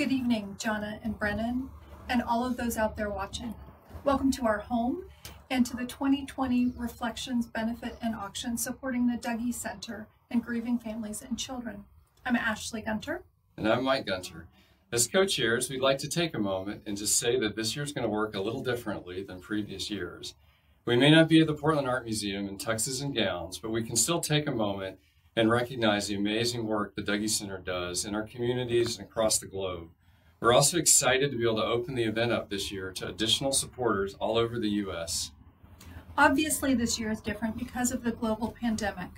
Good evening, Jonna and Brennan, and all of those out there watching. Welcome to our home and to the 2020 Reflections Benefit and Auction supporting the Dougy Center and grieving families and children. I'm Ashley Gunter. And I'm Mike Gunter. As co-chairs, we'd like to take a moment and just say that this year's going to work a little differently than previous years. We may not be at the Portland Art Museum in tuxes and gowns, but we can still take a moment and recognize the amazing work the Dougy Center does in our communities and across the globe. We're also excited to be able to open the event up this year to additional supporters all over the U.S. Obviously, this year is different because of the global pandemic.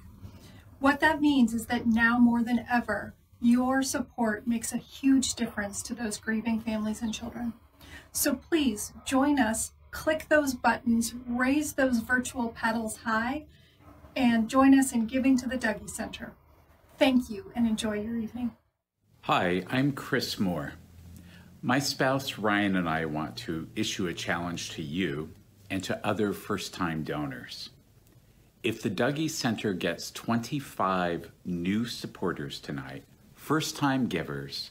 What that means is that now more than ever, your support makes a huge difference to those grieving families and children. So please join us, click those buttons, raise those virtual paddles high, and join us in giving to the Dougy Center. Thank you and enjoy your evening. Hi, I'm Chris Moore. My spouse Ryan and I want to issue a challenge to you and to other first time donors. If the Dougy Center gets 25 new supporters tonight, first time givers,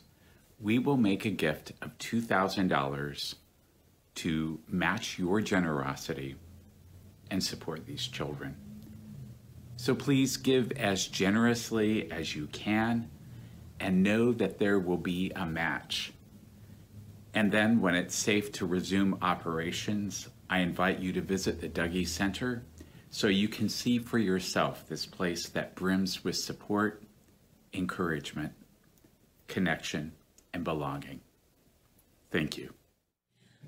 we will make a gift of $2,000 to match your generosity and support these children. So please give as generously as you can and know that there will be a match. And then when it's safe to resume operations, I invite you to visit the Dougy Center so you can see for yourself this place that brims with support, encouragement, connection, and belonging. Thank you.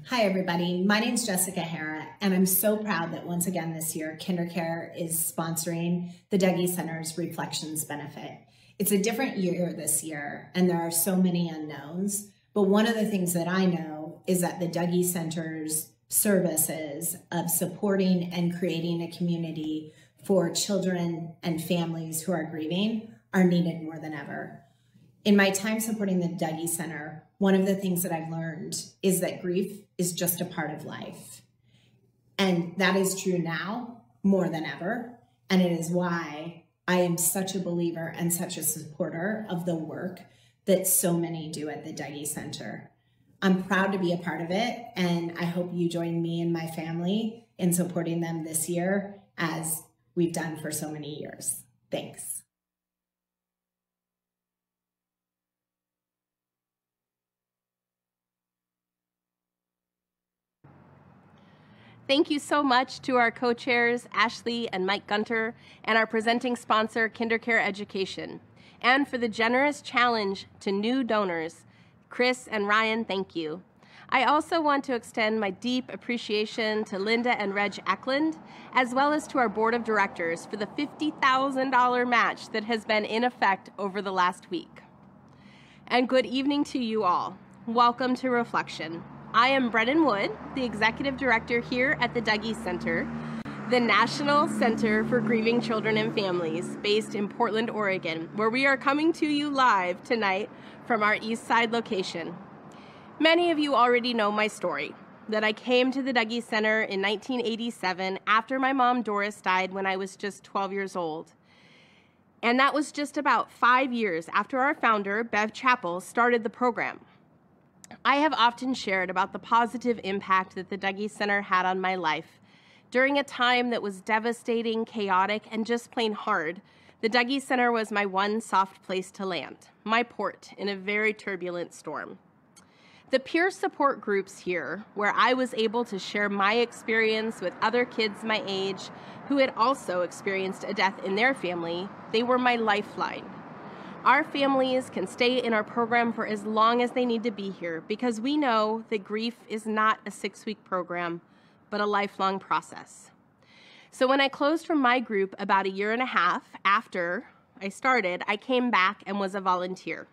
Hi, everybody. My name is Jessica Hara, and I'm so proud that once again this year, KinderCare is sponsoring the Dougy Center's Reflections Benefit. It's a different year this year, and there are so many unknowns. But one of the things that I know is that the Dougy Center's services of supporting and creating a community for children and families who are grieving are needed more than ever. In my time supporting the Dougy Center, one of the things that I've learned is that grief is just a part of life. And that is true now more than ever. And it is why I am such a believer and such a supporter of the work that so many do at the Dougy Center. I'm proud to be a part of it, and I hope you join me and my family in supporting them this year as we've done for so many years. Thanks. Thank you so much to our co-chairs, Ashley and Mike Gunter, and our presenting sponsor, KinderCare Education, and for the generous challenge to new donors Chris and Ryan, thank you. I also want to extend my deep appreciation to Linda and Reg Eklund, as well as to our board of directors for the $50,000 match that has been in effect over the last week. And good evening to you all. Welcome to Reflection. I am Brennan Wood, the executive director here at the Dougy Center, the National Center for Grieving Children and Families, based in Portland, Oregon, where we are coming to you live tonight from our East Side location. Many of you already know my story that I came to the Dougy Center in 1987 after my mom Doris died when I was just 12 years old. And that was just about five years after our founder, Bev Chappell, started the program. I have often shared about the positive impact that the Dougy Center had on my life. During a time that was devastating, chaotic, and just plain hard, the Dougy Center was my one soft place to land, my port in a very turbulent storm. The peer support groups here, where I was able to share my experience with other kids my age who had also experienced a death in their family, they were my lifeline. Our families can stay in our program for as long as they need to be here because we know that grief is not a six week program, but a lifelong process. So when I closed from my group about a year and a half after I started, I came back and was a volunteer.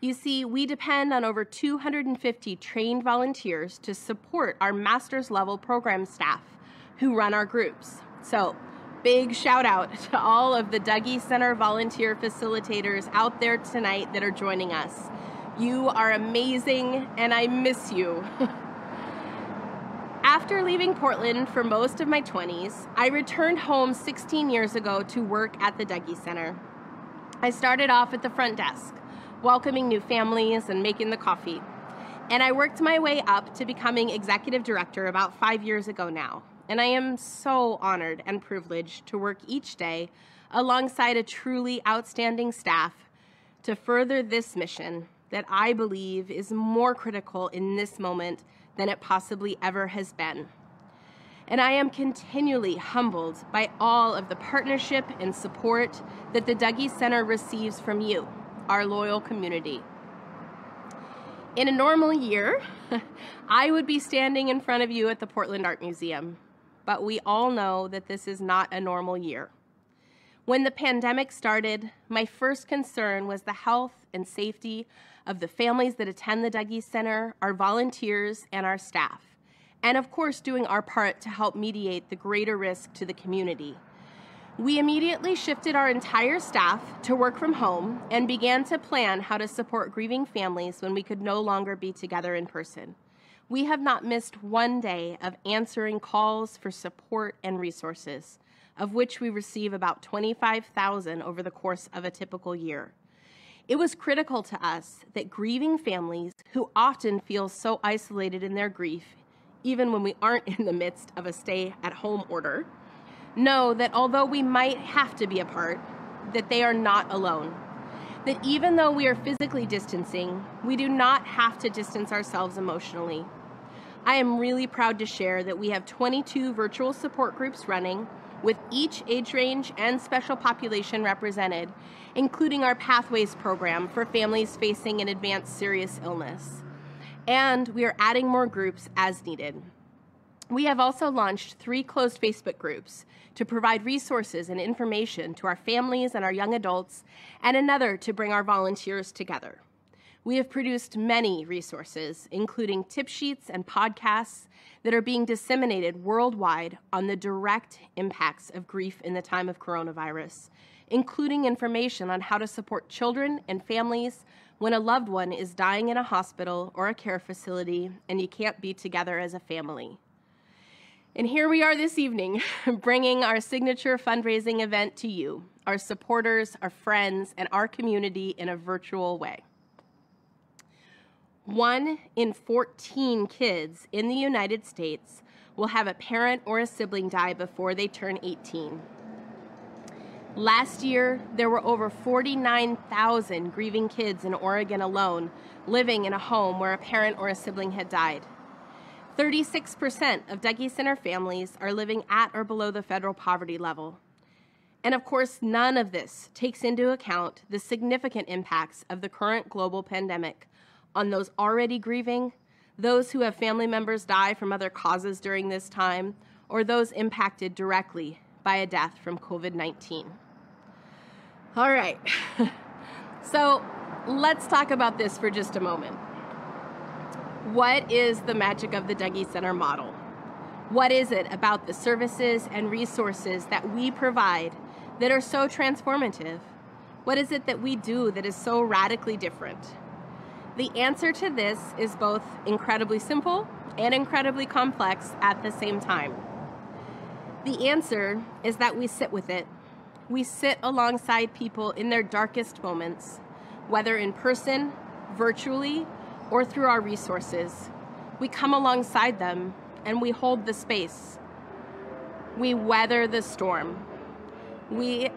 You see, we depend on over 250 trained volunteers to support our master's level program staff who run our groups. So, big shout out to all of the Dougy Center volunteer facilitators out there tonight that are joining us. You are amazing, and I miss you. After leaving Portland for most of my 20s, I returned home 16 years ago to work at the Dougy Center. I started off at the front desk, welcoming new families and making the coffee. And I worked my way up to becoming executive director about five years ago now. And I am so honored and privileged to work each day alongside a truly outstanding staff to further this mission that I believe is more critical in this moment than it possibly ever has been. And I am continually humbled by all of the partnership and support that the Dougy Center receives from you, our loyal community. In a normal year, I would be standing in front of you at the Portland Art Museum, but we all know that this is not a normal year. When the pandemic started, my first concern was the health and safety of the families that attend the Dougy Center, our volunteers, and our staff. And of course, doing our part to help mediate the greater risk to the community. We immediately shifted our entire staff to work from home and began to plan how to support grieving families when we could no longer be together in person. We have not missed one day of answering calls for support and resources of which we receive about 25,000 over the course of a typical year. It was critical to us that grieving families who often feel so isolated in their grief, even when we aren't in the midst of a stay at home order, know that although we might have to be apart, that they are not alone. That even though we are physically distancing, we do not have to distance ourselves emotionally. I am really proud to share that we have 22 virtual support groups running with each age range and special population represented, including our Pathways program for families facing an advanced serious illness. And we are adding more groups as needed. We have also launched three closed Facebook groups to provide resources and information to our families and our young adults, and another to bring our volunteers together. We have produced many resources, including tip sheets and podcasts that are being disseminated worldwide on the direct impacts of grief in the time of coronavirus, including information on how to support children and families when a loved one is dying in a hospital or a care facility and you can't be together as a family. And here we are this evening, bringing our signature fundraising event to you, our supporters, our friends, and our community in a virtual way. One in 14 kids in the United States will have a parent or a sibling die before they turn 18. Last year, there were over 49,000 grieving kids in Oregon alone living in a home where a parent or a sibling had died. 36% of Dougy Center families are living at or below the federal poverty level. And of course, none of this takes into account the significant impacts of the current global pandemic on those already grieving, those who have family members die from other causes during this time, or those impacted directly by a death from COVID 19. All right, so let's talk about this for just a moment. What is the magic of the Dougy Center model? What is it about the services and resources that we provide that are so transformative? What is it that we do that is so radically different? The answer to this is both incredibly simple and incredibly complex at the same time. The answer is that we sit with it. We sit alongside people in their darkest moments, whether in person, virtually, or through our resources. We come alongside them and we hold the space. We weather the storm. We,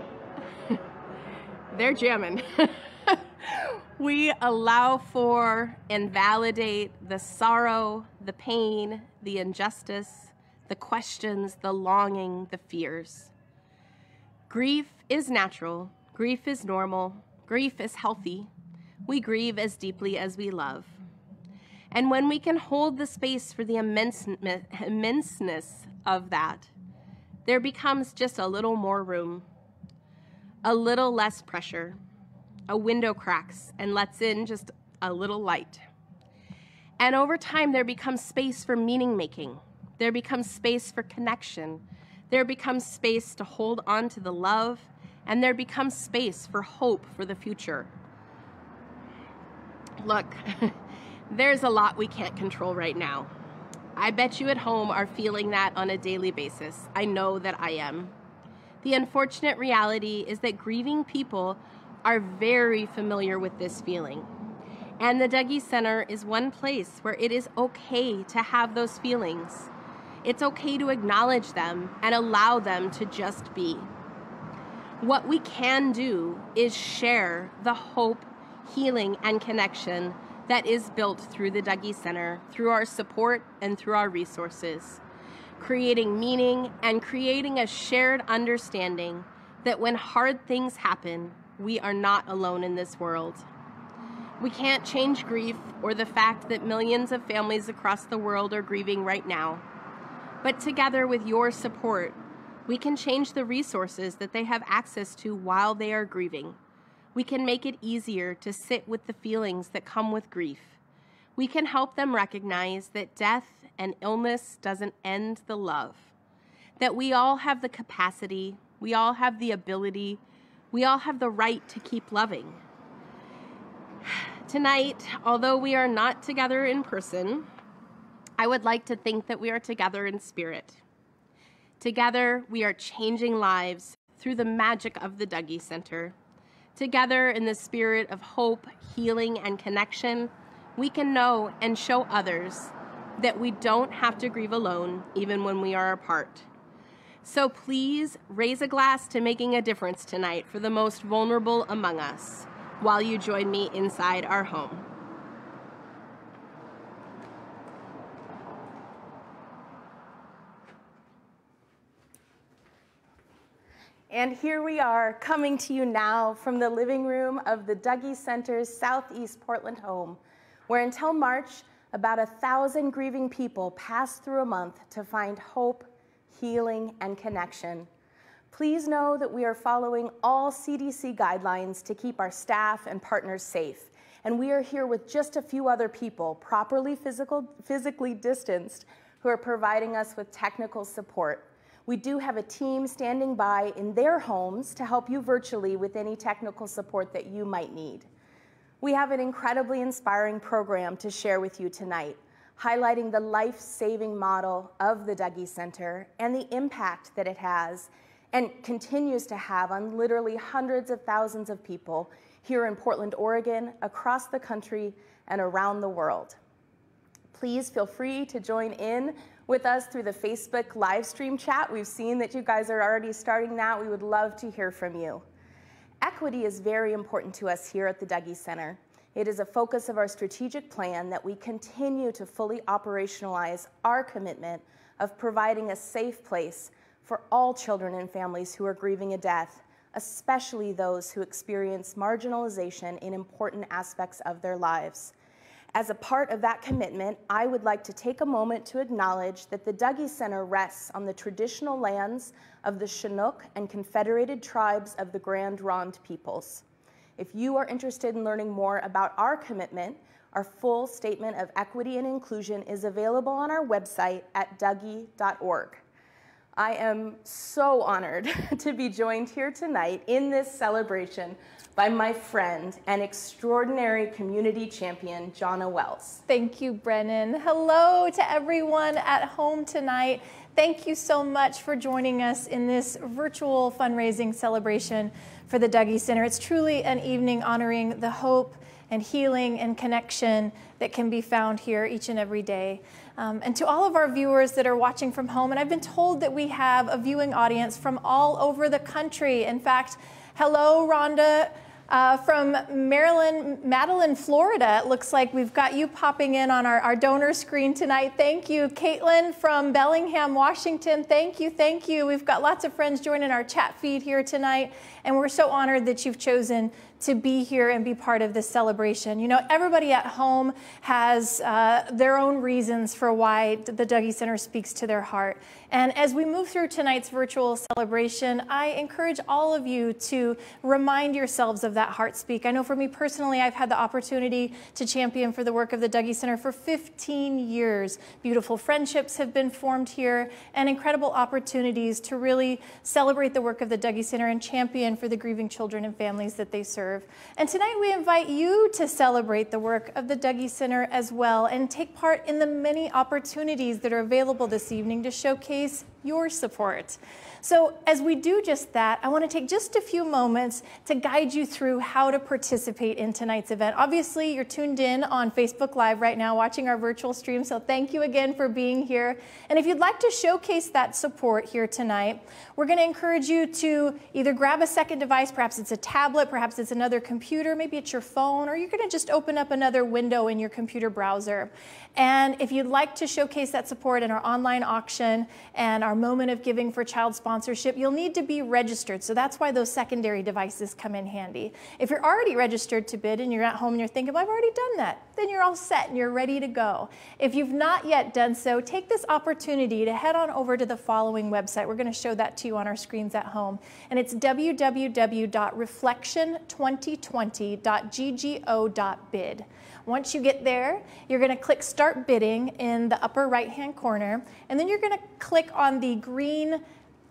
they're jamming. we allow for and validate the sorrow, the pain, the injustice, the questions, the longing, the fears. Grief is natural, grief is normal, grief is healthy. We grieve as deeply as we love. And when we can hold the space for the immense, immenseness of that, there becomes just a little more room, a little less pressure a window cracks and lets in just a little light. And over time, there becomes space for meaning making. There becomes space for connection. There becomes space to hold on to the love, and there becomes space for hope for the future. Look, there's a lot we can't control right now. I bet you at home are feeling that on a daily basis. I know that I am. The unfortunate reality is that grieving people are very familiar with this feeling. And the Dougy Center is one place where it is okay to have those feelings. It's okay to acknowledge them and allow them to just be. What we can do is share the hope, healing, and connection that is built through the Dougy Center, through our support and through our resources, creating meaning and creating a shared understanding that when hard things happen, we are not alone in this world. We can't change grief or the fact that millions of families across the world are grieving right now. But together with your support, we can change the resources that they have access to while they are grieving. We can make it easier to sit with the feelings that come with grief. We can help them recognize that death and illness doesn't end the love, that we all have the capacity, we all have the ability, we all have the right to keep loving. Tonight, although we are not together in person, I would like to think that we are together in spirit. Together, we are changing lives through the magic of the Dougy Center. Together, in the spirit of hope, healing, and connection, we can know and show others that we don't have to grieve alone, even when we are apart. So please raise a glass to making a difference tonight for the most vulnerable among us while you join me inside our home. And here we are coming to you now from the living room of the Dougy Center's Southeast Portland home, where until March, about a thousand grieving people passed through a month to find hope, healing, and connection. Please know that we are following all CDC guidelines to keep our staff and partners safe. And we are here with just a few other people, properly physical, physically distanced, who are providing us with technical support. We do have a team standing by in their homes to help you virtually with any technical support that you might need. We have an incredibly inspiring program to share with you tonight, highlighting the life-saving model of the Dougy Center and the impact that it has and continues to have on literally hundreds of thousands of people here in Portland, Oregon, across the country, and around the world. Please feel free to join in with us through the Facebook live stream chat. We've seen that you guys are already starting that. We would love to hear from you. Equity is very important to us here at the Dougy Center. It is a focus of our strategic plan that we continue to fully operationalize our commitment of providing a safe place for all children and families who are grieving a death, especially those who experience marginalization in important aspects of their lives. As a part of that commitment, I would like to take a moment to acknowledge that the Dougy Center rests on the traditional lands of the Chinook and Confederated Tribes of the Grand Ronde peoples. If you are interested in learning more about our commitment, our full statement of equity and inclusion is available on our website at dougy.org. I am so honored to be joined here tonight in this celebration by my friend and extraordinary community champion, Jonna Wells. Thank you, Brennan. Hello to everyone at home tonight. Thank you so much for joining us in this virtual fundraising celebration for the Dougy Center. It's truly an evening honoring the hope and healing and connection that can be found here each and every day. Um, and to all of our viewers that are watching from home, and I've been told that we have a viewing audience from all over the country. In fact, hello, Rhonda. Uh, from Maryland, Madeline, Florida, it looks like we've got you popping in on our, our donor screen tonight. Thank you. Caitlin from Bellingham, Washington, thank you, thank you. We've got lots of friends joining our chat feed here tonight, and we're so honored that you've chosen to be here and be part of this celebration. You know, everybody at home has uh, their own reasons for why the Dougy Center speaks to their heart. And as we move through tonight's virtual celebration, I encourage all of you to remind yourselves of that heart speak. I know for me personally, I've had the opportunity to champion for the work of the Dougy Center for 15 years. Beautiful friendships have been formed here and incredible opportunities to really celebrate the work of the Dougy Center and champion for the grieving children and families that they serve. And tonight we invite you to celebrate the work of the Dougy Center as well and take part in the many opportunities that are available this evening to showcase your support. So, as we do just that, I want to take just a few moments to guide you through how to participate in tonight's event. Obviously, you're tuned in on Facebook Live right now watching our virtual stream, so thank you again for being here. And if you'd like to showcase that support here tonight, we're going to encourage you to either grab a second device, perhaps it's a tablet, perhaps it's another computer, maybe it's your phone, or you're going to just open up another window in your computer browser. And if you'd like to showcase that support in our online auction and our moment of giving for child sponsorship, you'll need to be registered. So that's why those secondary devices come in handy. If you're already registered to bid and you're at home and you're thinking, well, I've already done that, then you're all set and you're ready to go. If you've not yet done so, take this opportunity to head on over to the following website. We're going to show that to you on our screens at home. And it's www.reflection2020.ggo.bid. Once you get there, you're going to click Start Bidding in the upper right-hand corner, and then you're going to click on the green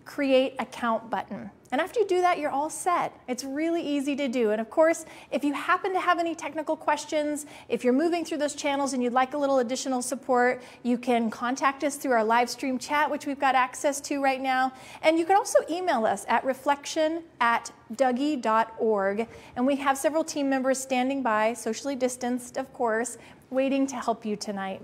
Create Account button. And after you do that, you're all set. It's really easy to do. And of course, if you happen to have any technical questions, if you're moving through those channels and you'd like a little additional support, you can contact us through our live stream chat, which we've got access to right now. And you can also email us at reflection at dougy.org. And we have several team members standing by, socially distanced, of course, waiting to help you tonight.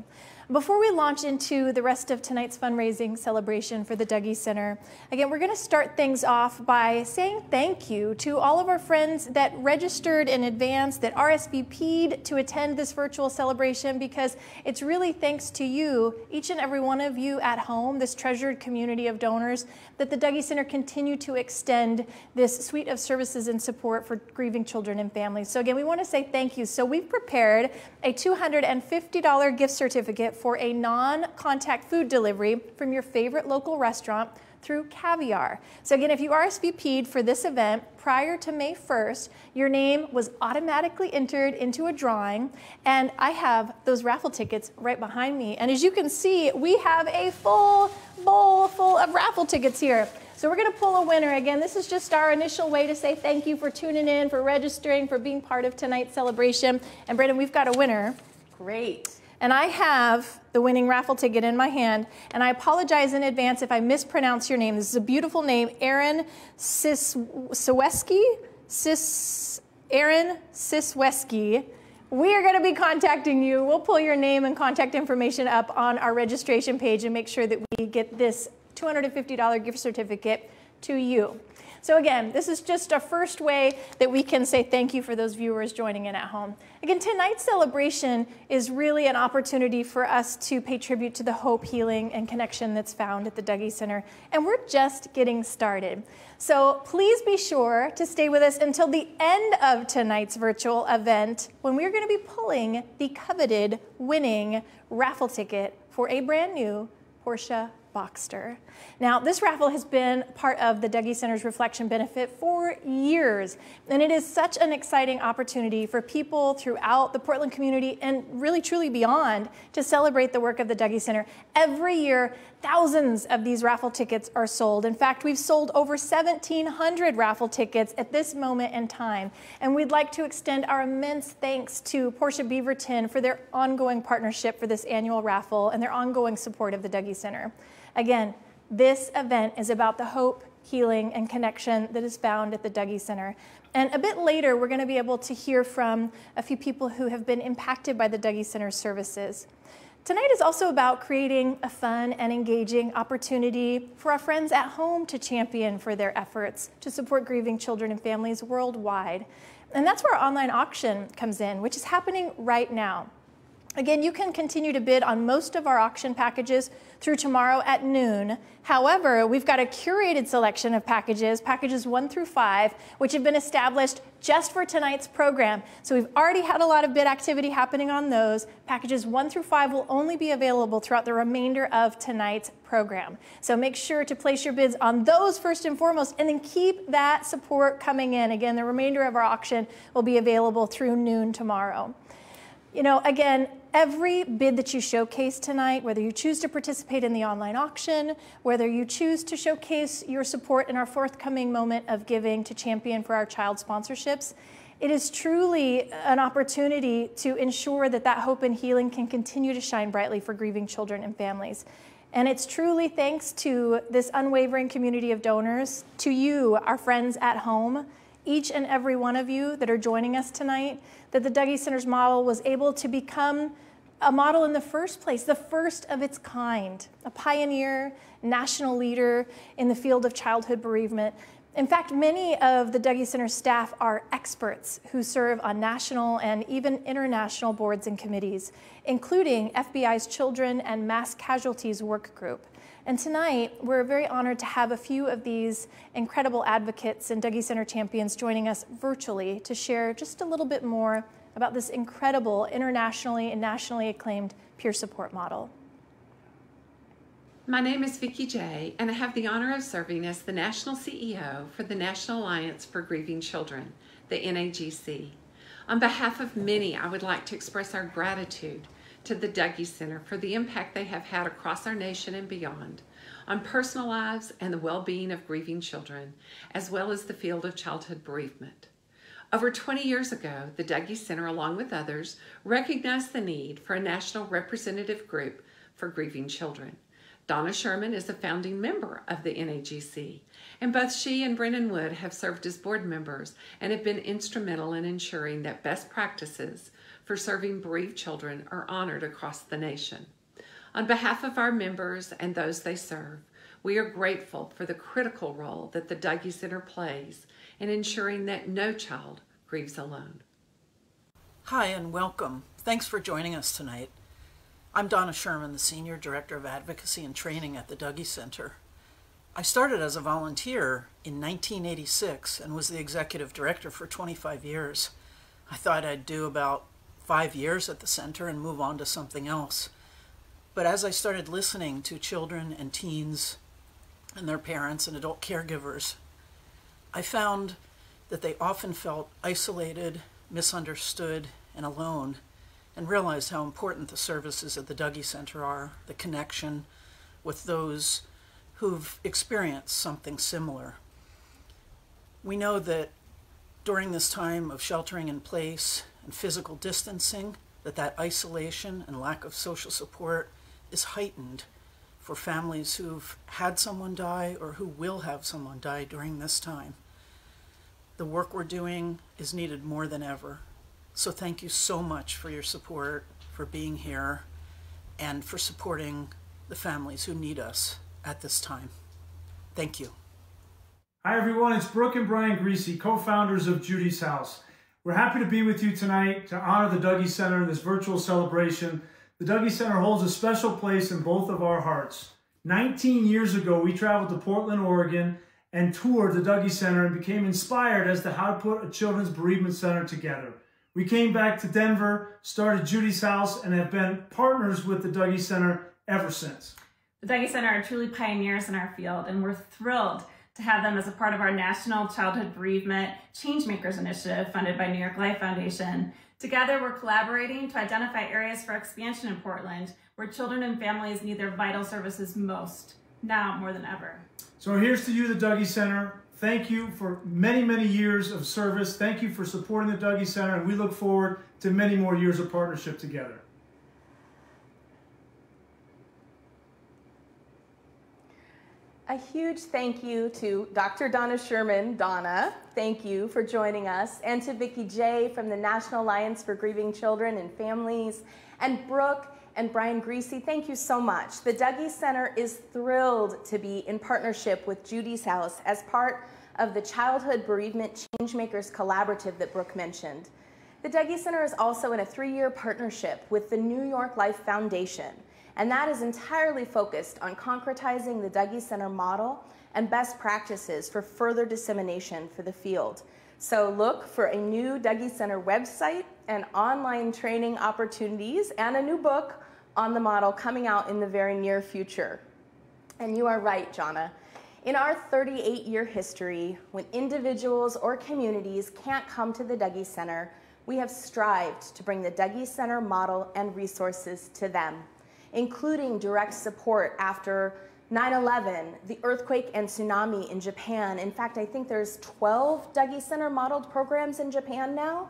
Before we launch into the rest of tonight's fundraising celebration for the Dougy Center, again, we're going to start things off by saying thank you to all of our friends that registered in advance, that RSVP'd to attend this virtual celebration, because it's really thanks to you, each and every one of you at home, this treasured community of donors, that the Dougy Center continue to extend this suite of services and support for grieving children and families. So again, we want to say thank you. So we've prepared a $250 gift certificate for a non-contact food delivery from your favorite local restaurant through Caviar. So again, if you RSVP'd for this event prior to May 1st, your name was automatically entered into a drawing, and I have those raffle tickets right behind me. And as you can see, we have a full bowl full of raffle tickets here. So we're gonna pull a winner. Again, this is just our initial way to say thank you for tuning in, for registering, for being part of tonight's celebration. And Brandon, we've got a winner. Great. And I have the winning raffle ticket in my hand. And I apologize in advance if I mispronounce your name. This is a beautiful name, Aaron Sisweski. Sis, Aaron Sisweski. We are going to be contacting you. We'll pull your name and contact information up on our registration page and make sure that we get this $250 gift certificate to you. So again, this is just a first way that we can say thank you for those viewers joining in at home. Again, tonight's celebration is really an opportunity for us to pay tribute to the hope, healing, and connection that's found at the Dougy Center. And we're just getting started. So please be sure to stay with us until the end of tonight's virtual event when we're going to be pulling the coveted winning raffle ticket for a brand new Porsche Boxster. Now, this raffle has been part of the Dougy Center's Reflection Benefit for years, and it is such an exciting opportunity for people throughout the Portland community and really truly beyond to celebrate the work of the Dougy Center. Every year, thousands of these raffle tickets are sold. In fact, we've sold over 1,700 raffle tickets at this moment in time, and we'd like to extend our immense thanks to Porsche Beaverton for their ongoing partnership for this annual raffle and their ongoing support of the Dougy Center. Again, this event is about the hope, healing, and connection that is found at the Dougy Center. And a bit later, we're going to be able to hear from a few people who have been impacted by the Dougy Center's services. Tonight is also about creating a fun and engaging opportunity for our friends at home to champion for their efforts to support grieving children and families worldwide. And that's where our online auction comes in, which is happening right now. Again, you can continue to bid on most of our auction packages through tomorrow at noon. However, we've got a curated selection of packages, packages one through five, which have been established just for tonight's program. So we've already had a lot of bid activity happening on those. Packages one through five will only be available throughout the remainder of tonight's program. So make sure to place your bids on those first and foremost, and then keep that support coming in. Again, the remainder of our auction will be available through noon tomorrow. You know, again, every bid that you showcase tonight, whether you choose to participate in the online auction, whether you choose to showcase your support in our forthcoming moment of giving to champion for our child sponsorships, it is truly an opportunity to ensure that that hope and healing can continue to shine brightly for grieving children and families. And it's truly thanks to this unwavering community of donors, to you, our friends at home, each and every one of you that are joining us tonight, that the Dougy Center's model was able to become a model in the first place, the first of its kind, a pioneer, national leader in the field of childhood bereavement. In fact, many of the Dougy Center staff are experts who serve on national and even international boards and committees, including FBI's Children and Mass Casualties Work Group. And tonight, we're very honored to have a few of these incredible advocates and Dougy Center champions joining us virtually to share just a little bit more about this incredible internationally and nationally acclaimed peer support model. My name is Vicki Jay, and I have the honor of serving as the National CEO for the National Alliance for Grieving Children, the NAGC. On behalf of many, I would like to express our gratitude to the Dougy Center for the impact they have had across our nation and beyond on personal lives and the well-being of grieving children, as well as the field of childhood bereavement. Over 20 years ago, the Dougy Center, along with others, recognized the need for a national representative group for grieving children. Donna Sherman is a founding member of the NAGC, and both she and Brennan Wood have served as board members and have been instrumental in ensuring that best practices for serving bereaved children are honored across the nation. On behalf of our members and those they serve, we are grateful for the critical role that the Dougy Center plays in ensuring that no child grieves alone. Hi and welcome. Thanks for joining us tonight. I'm Donna Sherman, the Senior Director of Advocacy and Training at the Dougy Center. I started as a volunteer in 1986 and was the Executive Director for 25 years. I thought I'd do about five years at the center and move on to something else. But as I started listening to children and teens and their parents and adult caregivers I found that they often felt isolated, misunderstood, and alone, and realized how important the services at the Dougy Center are, the connection with those who've experienced something similar. We know that during this time of sheltering in place and physical distancing, that that isolation and lack of social support is heightened for families who've had someone die or who will have someone die during this time. The work we're doing is needed more than ever. So thank you so much for your support, for being here, and for supporting the families who need us at this time. Thank you. Hi everyone, it's Brooke and Brian Griese, co-founders of Judi's House. We're happy to be with you tonight to honor the Dougy Center in this virtual celebration. The Dougy Center holds a special place in both of our hearts. 19 years ago, we traveled to Portland, Oregon and toured the Dougy Center and became inspired as to how to put a children's bereavement center together. We came back to Denver, started Judi's House, and have been partners with the Dougy Center ever since. The Dougie Center are truly pioneers in our field, and we're thrilled to have them as a part of our National Childhood Bereavement Changemakers Initiative funded by New York Life Foundation. Together, we're collaborating to identify areas for expansion in Portland where children and families need their vital services most, now more than ever. So here's to you, the Dougy Center. Thank you for many, many years of service. Thank you for supporting the Dougy Center, and we look forward to many more years of partnership together. A huge thank you to Dr. Donna Sherman, Donna, thank you for joining us, and to Vicki Jay from the National Alliance for Grieving Children and Families, and Brooke and Brian Griese, thank you so much. The Dougy Center is thrilled to be in partnership with Judi's House as part of the Childhood Bereavement Changemakers Collaborative that Brooke mentioned. The Dougy Center is also in a three-year partnership with the New York Life Foundation, and that is entirely focused on concretizing the Dougy Center model and best practices for further dissemination for the field. So look for a new Dougy Center website and online training opportunities and a new book on the model coming out in the very near future. And you are right, Jonna. In our 38 year history, when individuals or communities can't come to the Dougy Center, we have strived to bring the Dougy Center model and resources to them, including direct support after 9-11, the earthquake and tsunami in Japan. In fact, I think there's 12 Dougy Center modeled programs in Japan now,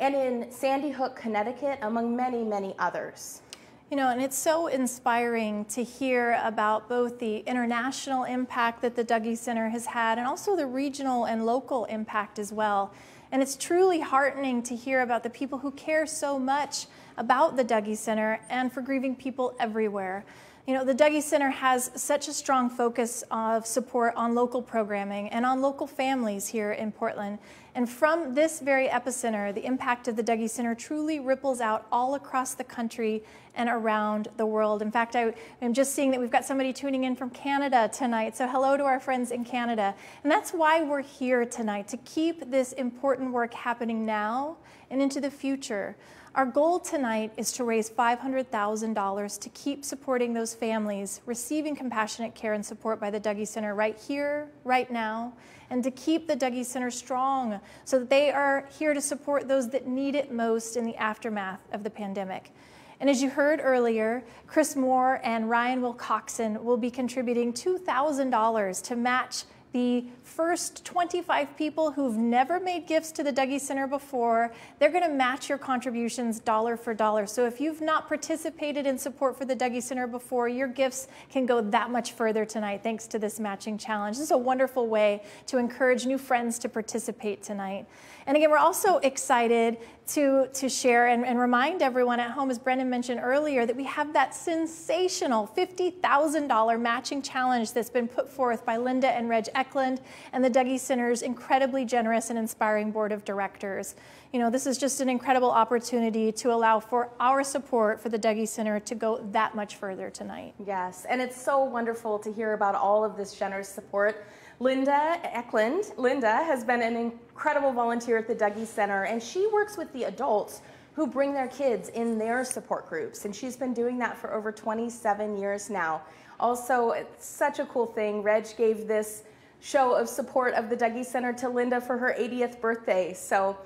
and in Sandy Hook, Connecticut, among many, many others. You know, and it's so inspiring to hear about both the international impact that the Dougy Center has had and also the regional and local impact as well. And it's truly heartening to hear about the people who care so much about the Dougy Center and for grieving people everywhere. You know, the Dougy Center has such a strong focus of support on local programming and on local families here in Portland. And from this very epicenter, the impact of the Dougy Center truly ripples out all across the country and around the world. In fact, I, am just seeing that we've got somebody tuning in from Canada tonight. So hello to our friends in Canada. And that's why we're here tonight, to keep this important work happening now and into the future. Our goal tonight is to raise $500,000 to keep supporting those families receiving compassionate care and support by the Dougy Center right here, right now, and to keep the Dougy Center strong so that they are here to support those that need it most in the aftermath of the pandemic. And as you heard earlier, Chris Moore and Ryan Wilcoxon will be contributing $2,000 to match the first 25 people who've never made gifts to the Dougy Center before, they're going to match your contributions dollar for dollar. So if you've not participated in support for the Dougy Center before, your gifts can go that much further tonight thanks to this matching challenge. This is a wonderful way to encourage new friends to participate tonight. And again, we're also excited to, to share and, and remind everyone at home, as Brennan mentioned earlier, that we have that sensational $50,000 matching challenge that's been put forth by Linda and Reg Eklund and the Dougy Center's incredibly generous and inspiring board of directors. You know, this is just an incredible opportunity to allow for our support for the Dougy Center to go that much further tonight. Yes, and it's so wonderful to hear about all of this generous support Linda Eklund, Linda has been an incredible volunteer at the Dougy Center, and she works with the adults who bring their kids in their support groups, and she's been doing that for over 27 years now. Also, it's such a cool thing. Reg gave this show of support of the Dougy Center to Linda for her 80th birthday. So,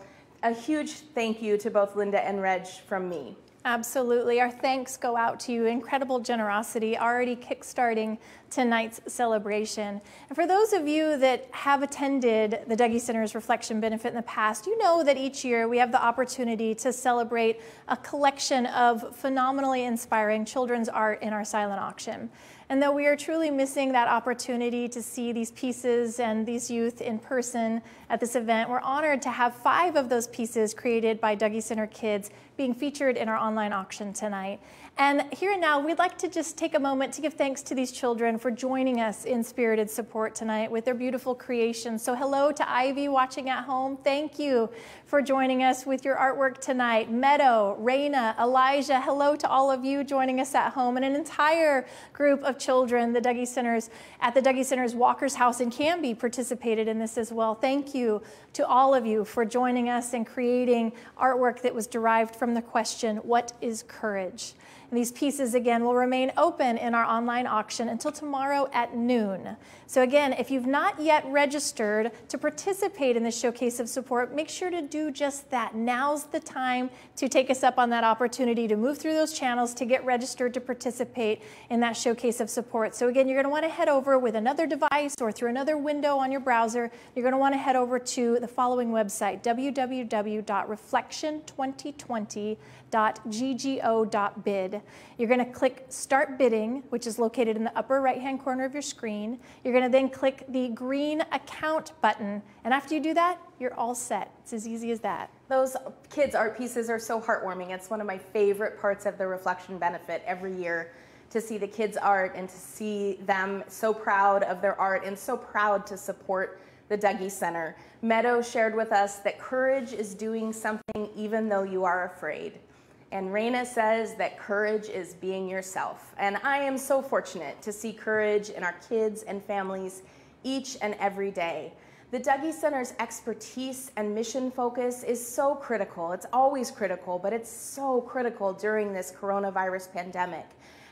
a huge thank you to both Linda and Reg from me. Absolutely. Our thanks go out to you. Incredible generosity already kickstarting tonight's celebration. And for those of you that have attended the Dougy Center's Reflection Benefit in the past, you know that each year we have the opportunity to celebrate a collection of phenomenally inspiring children's art in our silent auction. And though we are truly missing that opportunity to see these pieces and these youth in person at this event, we're honored to have five of those pieces created by Dougy Center kids being featured in our online auction tonight. And here and now, we'd like to just take a moment to give thanks to these children for joining us in spirited support tonight with their beautiful creations. So hello to Ivy watching at home. Thank you for joining us with your artwork tonight. Meadow, Raina, Elijah, hello to all of you joining us at home and an entire group of children, the Dougy Centers at the Dougy Centers Walker's House in Canby participated in this as well. Thank you to all of you for joining us and creating artwork that was derived from the question, what is courage? And these pieces, again, will remain open in our online auction until tomorrow at noon. So again, if you've not yet registered to participate in the showcase of support, make sure to do just that. Now's the time to take us up on that opportunity to move through those channels to get registered to participate in that showcase of support. So again, you're gonna to want to head over with another device or through another window on your browser. You're gonna to want to head over to the following website, www.reflection2020 www.ggo.bid. You're going to click Start Bidding, which is located in the upper right-hand corner of your screen. You're to then click the green Account button, and after you do that, you're all set. It's as easy as that. Those kids' art pieces are so heartwarming. It's one of my favorite parts of the Reflection Benefit every year to see the kids' art and to see them so proud of their art and so proud to support the Dougy Center. Meadow shared with us that courage is doing something even though you are afraid. And Raina says that courage is being yourself. And I am so fortunate to see courage in our kids and families each and every day. The Dougy Center's expertise and mission focus is so critical. It's always critical, but it's so critical during this coronavirus pandemic.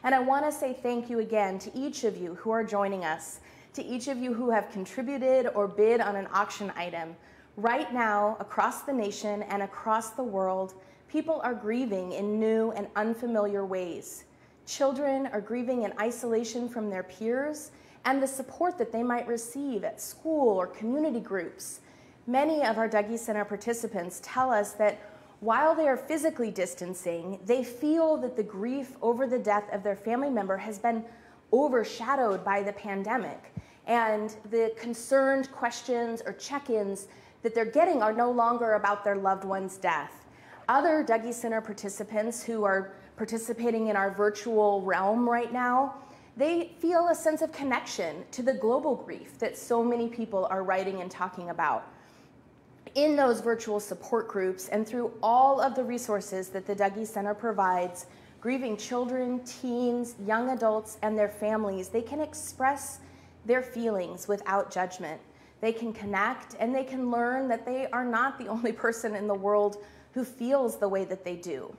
And I want to say thank you again to each of you who are joining us, to each of you who have contributed or bid on an auction item. Right now, across the nation and across the world, People are grieving in new and unfamiliar ways. Children are grieving in isolation from their peers and the support that they might receive at school or community groups. Many of our Dougy Center participants tell us that While they are physically distancing, they feel that the grief over the death of their family member has been overshadowed by the pandemic. And the concerned questions or check ins that they're getting are no longer about their loved one's death. Other Dougy Center participants who are participating in our virtual realm right now, they feel a sense of connection to the global grief that so many people are writing and talking about in those virtual support groups and through all of the resources that the Dougy Center provides, grieving children, teens, young adults, and their families, they can express their feelings without judgment. They can connect and they can learn that they are not the only person in the world who feels the way that they do.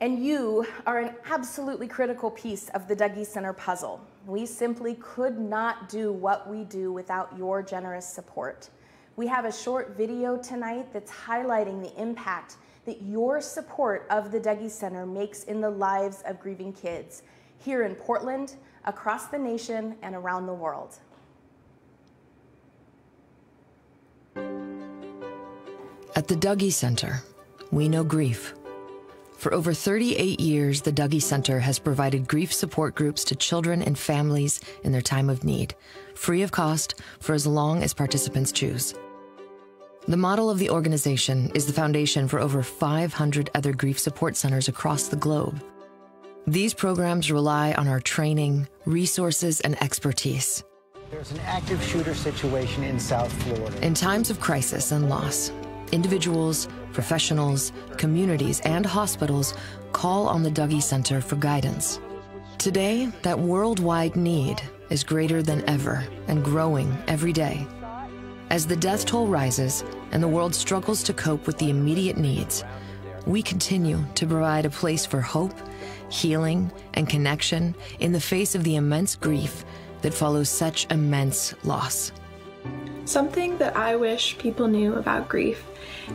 And you are an absolutely critical piece of the Dougy Center puzzle. We simply could not do what we do without your generous support. We have a short video tonight that's highlighting the impact that your support of the Dougy Center makes in the lives of grieving kids here in Portland, across the nation, and around the world. At the Dougy Center, we know grief. For over 38 years, the Dougy Center has provided grief support groups to children and families in their time of need, free of cost for as long as participants choose. The model of the organization is the foundation for over 500 other grief support centers across the globe. These programs rely on our training, resources, and expertise. There's an active shooter situation in South Florida. In times of crisis and loss, individuals, professionals, communities, and hospitals call on the Dougy Center for guidance. Today, that worldwide need is greater than ever and growing every day. As the death toll rises and the world struggles to cope with the immediate needs, we continue to provide a place for hope, healing, and connection in the face of the immense grief that follows such immense loss. Something that I wish people knew about grief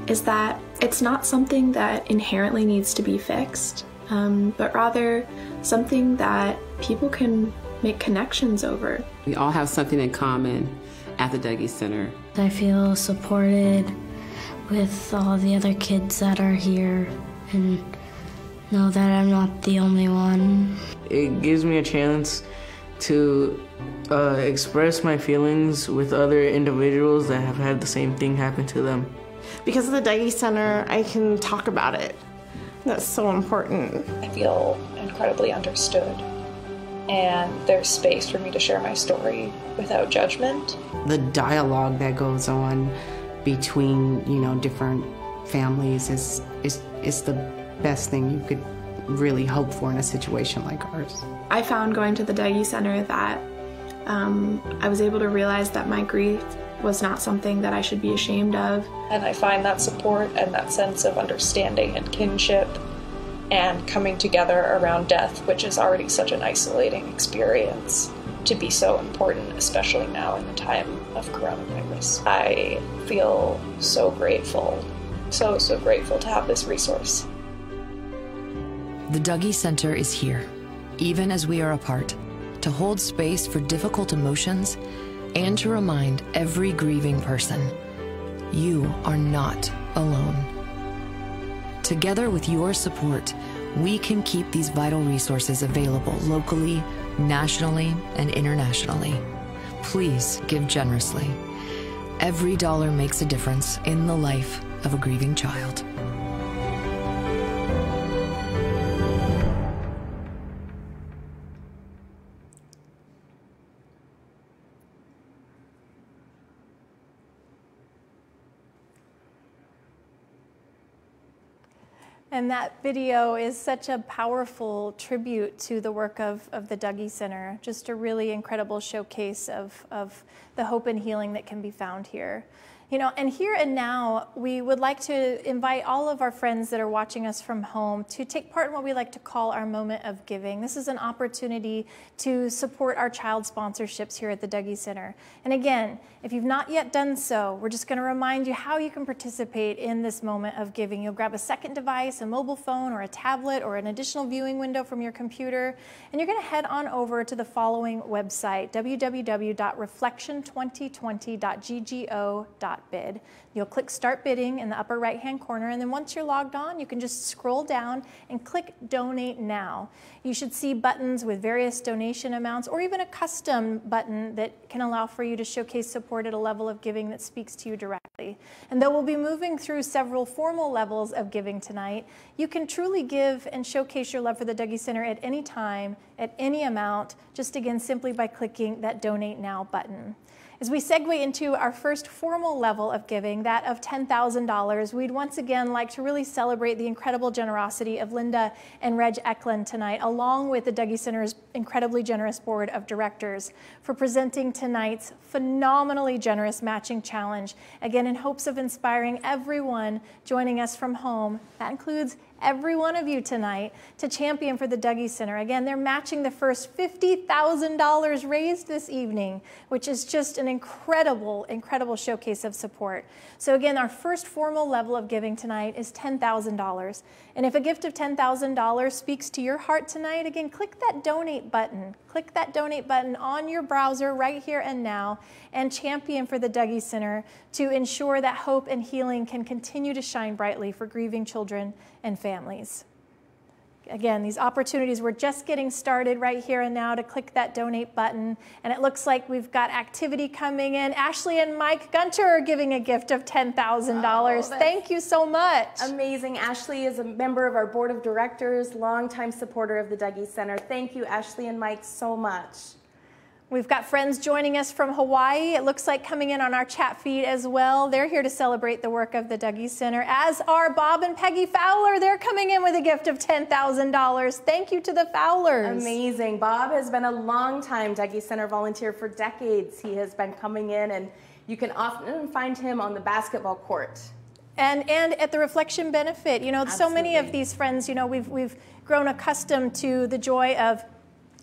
is that it's not something that inherently needs to be fixed, um, but rather something that people can make connections over. We all have something in common at the Dougy Center. I feel supported with all the other kids that are here and know that I'm not the only one. It gives me a chance to uh, express my feelings with other individuals that have had the same thing happen to them. Because of the Dougy Center, I can talk about it. That's so important. I feel incredibly understood and there's space for me to share my story without judgment. The dialogue that goes on between, you know, different families is is is the best thing you could really hope for in a situation like ours. I found going to the Dougy Center that um, I was able to realize that my grief was not something that I should be ashamed of. And I find that support and that sense of understanding and kinship and coming together around death, which is already such an isolating experience, to be so important, especially now in the time of coronavirus. I feel so grateful, so, so grateful to have this resource. The Dougy Center is here, even as we are apart, to hold space for difficult emotions and to remind every grieving person you are not alone. Together with your support, we can keep these vital resources available locally, nationally, and internationally. Please give generously. Every dollar makes a difference in the life of a grieving child. And that video is such a powerful tribute to the work of, of the Dougy Center. Just a really incredible showcase of, of the hope and healing that can be found here. You know, and here and now, we would like to invite all of our friends that are watching us from home to take part in what we like to call our moment of giving. This is an opportunity to support our child sponsorships here at the Dougy Center. And again, if you've not yet done so, we're just going to remind you how you can participate in this moment of giving. You'll grab a second device, a mobile phone, or a tablet, or an additional viewing window from your computer, and you're going to head on over to the following website www.reflection2020.ggo.com bid. You'll click Start Bidding in the upper right hand corner, and then once you're logged on, you can just scroll down and click Donate Now. You should see buttons with various donation amounts or even a custom button that can allow for you to showcase support at a level of giving that speaks to you directly. And though we'll be moving through several formal levels of giving tonight, you can truly give and showcase your love for the Dougy Center at any time, at any amount, just again simply by clicking that Donate Now button. As we segue into our first formal level of giving, that of $10,000, we'd once again like to really celebrate the incredible generosity of Linda and Reg Eklund tonight, along with the Dougy Center's incredibly generous board of directors, for presenting tonight's phenomenally generous matching challenge, again in hopes of inspiring everyone joining us from home. That includes every one of you tonight to champion for the Dougy Center. Again, they're matching the first $50,000 raised this evening, which is just an incredible, incredible showcase of support. So again, our first formal level of giving tonight is $10,000. And if a gift of $10,000 speaks to your heart tonight, again, click that donate button. Click that donate button on your browser right here and now and champion for the Dougy Center to ensure that hope and healing can continue to shine brightly for grieving children and families. Again, these opportunities, we're just getting started right here and now to click that donate button. And it looks like we've got activity coming in. Ashley and Mike Gunter are giving a gift of $10,000. Oh, Thank you so much. Amazing. Ashley is a member of our board of directors, longtime supporter of the Dougy Center. Thank you, Ashley and Mike, so much. We've got friends joining us from Hawaii. It looks like coming in on our chat feed as well. They're here to celebrate the work of the Dougy Center, as are Bob and Peggy Fowler. They're coming in with a gift of $10,000. Thank you to the Fowlers. Amazing. Bob has been a long-time Dougy Center volunteer for decades. He has been coming in, and you can often find him on the basketball court. And, and at the reflection benefit, you know, Absolutely. so many of these friends, you know, we've, we've grown accustomed to the joy of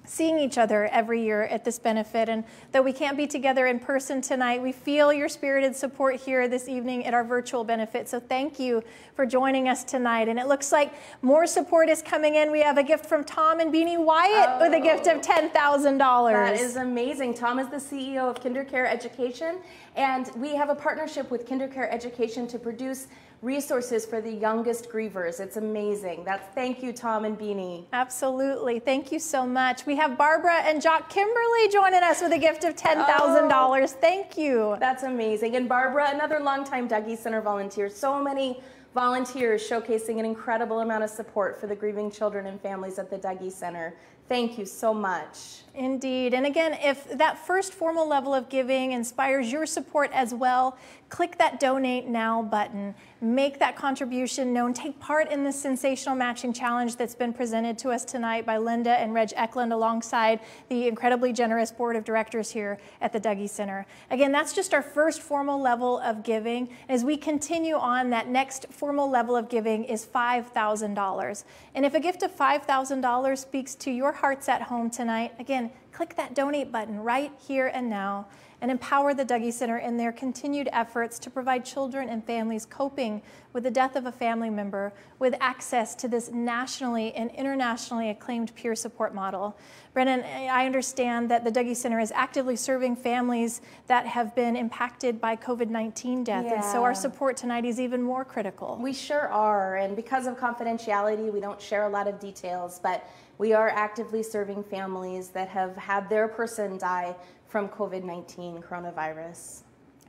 seeing each other every year at this benefit. And though we can't be together in person tonight, we feel your spirited support here this evening at our virtual benefit. So thank you for joining us tonight. And it looks like more support is coming in. We have a gift from Tom and Beanie Wyatt oh, with a gift of $10,000. That is amazing. Tom is the CEO of KinderCare Education, and we have a partnership with KinderCare Education to produce resources for the youngest grievers. It's amazing. That's thank you, Tom and Beanie. Absolutely. Thank you so much. We have Barbara and Jock Kimberly joining us with a gift of $10,000. Oh, thank you. That's amazing. And Barbara, another longtime Dougy Center volunteer. So many volunteers showcasing an incredible amount of support for the grieving children and families at the Dougy Center. Thank you so much. Indeed. And again, if that first formal level of giving inspires your support as well, click that donate now button. Make that contribution known. Take part in this sensational matching challenge that's been presented to us tonight by Linda and Reg Eklund alongside the incredibly generous board of directors here at the Dougy Center. Again, that's just our first formal level of giving. As we continue on, that next formal level of giving is $5,000. And if a gift of $5,000 speaks to your hearts at home tonight, again, click that donate button right here and now and empower the Dougy Center in their continued efforts to provide children and families coping with the death of a family member with access to this nationally and internationally acclaimed peer support model. Brennan, I understand that the Dougy Center is actively serving families that have been impacted by COVID-19 death, yeah. and so our support tonight is even more critical. We sure are, and because of confidentiality, we don't share a lot of details, but we are actively serving families that have had their person die from COVID 19 coronavirus.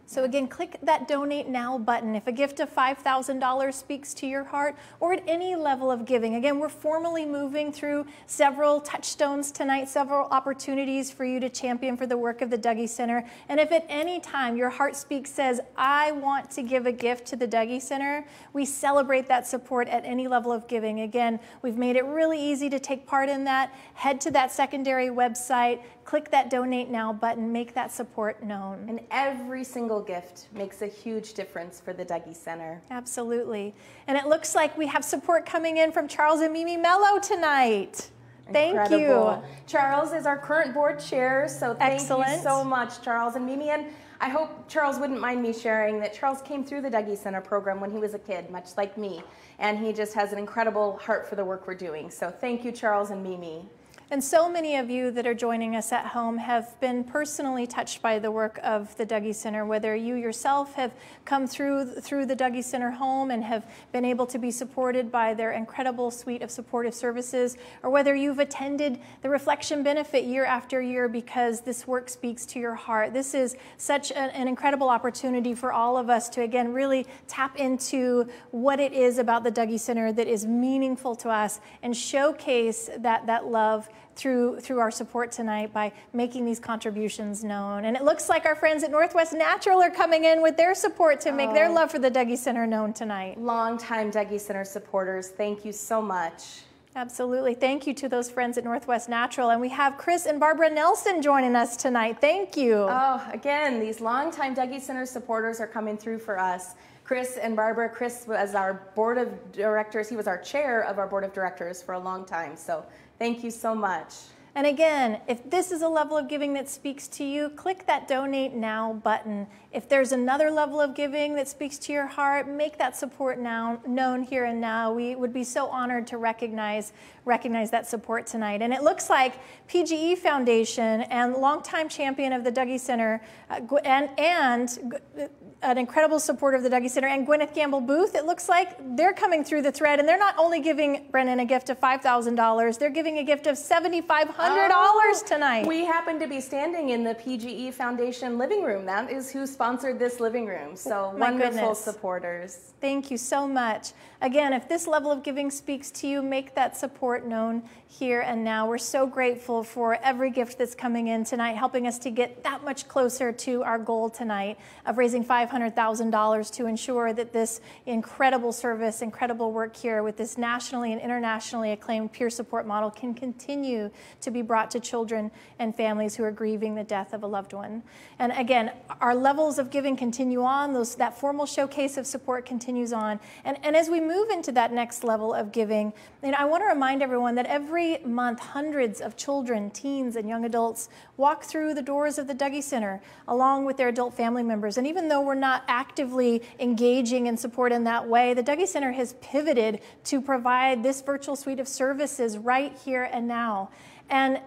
So again, click that donate now button. If a gift of $5,000 speaks to your heart or at any level of giving. Again, we're formally moving through several touchstones tonight, several opportunities for you to champion for the work of the Dougy Center. And if at any time your heart speaks says, I want to give a gift to the Dougy Center, we celebrate that support at any level of giving. Again, we've made it really easy to take part in that. Head to that secondary website, click that donate now button, make that support known. And every single gift makes a huge difference for the Dougy Center. Absolutely. And it looks like we have support coming in from Charles and Mimi Mello tonight. Thank Incredible. you. Charles is our current board chair, so thank Excellent. you so much, Charles and Mimi. And I hope Charles wouldn't mind me sharing that Charles came through the Dougy Center program when he was a kid, much like me. And he just has an incredible heart for the work we're doing. So thank you, Charles and Mimi. And so many of you that are joining us at home have been personally touched by the work of the Dougy Center, whether you yourself have come through through the Dougy Center home and have been able to be supported by their incredible suite of supportive services, or whether you've attended the Reflection Benefit year after year because this work speaks to your heart. This is such an, an incredible opportunity for all of us to again really tap into what it is about the Dougy Center that is meaningful to us and showcase that that love through, through our support tonight by making these contributions known. And it looks like our friends at Northwest Natural are coming in with their support to make oh. their love for the Dougy Center known tonight. Longtime Dougy Center supporters, thank you so much. Absolutely. Thank you to those friends at Northwest Natural. And we have Chris and Barbara Nelson joining us tonight. Thank you. Oh, again, these longtime Dougy Center supporters are coming through for us. Chris and Barbara, Chris was our board of directors. He was our chair of our board of directors for a long time. So Thank you so much. And again, if this is a level of giving that speaks to you, click that donate now button. If there's another level of giving that speaks to your heart, make that support now known here and now. We would be so honored to recognize recognize that support tonight. And it looks like PGE Foundation and longtime champion of the Dougy Center uh, and and an incredible supporter of the Dougy Center, and Gwyneth Gamble Booth, it looks like they're coming through the thread, and they're not only giving Brennan a gift of $5,000, they're giving a gift of $7,500 oh, tonight. We happen to be standing in the PGE Foundation living room. That is who sponsored this living room. So My wonderful goodness. supporters. Thank you so much. Again, if this level of giving speaks to you, make that support known here and now. We're so grateful for every gift that's coming in tonight, helping us to get that much closer to our goal tonight of raising $500,000 to ensure that this incredible service, incredible work here with this nationally and internationally acclaimed peer support model can continue to be brought to children and families who are grieving the death of a loved one. And again, our levels of giving continue on, those, that formal showcase of support continues on. And, and as we move into that next level of giving, know, I want to remind everyone that every month, hundreds of children, teens, and young adults walk through the doors of the Dougy Center along with their adult family members. And even though we're not actively engaging in support in that way, the Dougy Center has pivoted to provide this virtual suite of services right here and now. And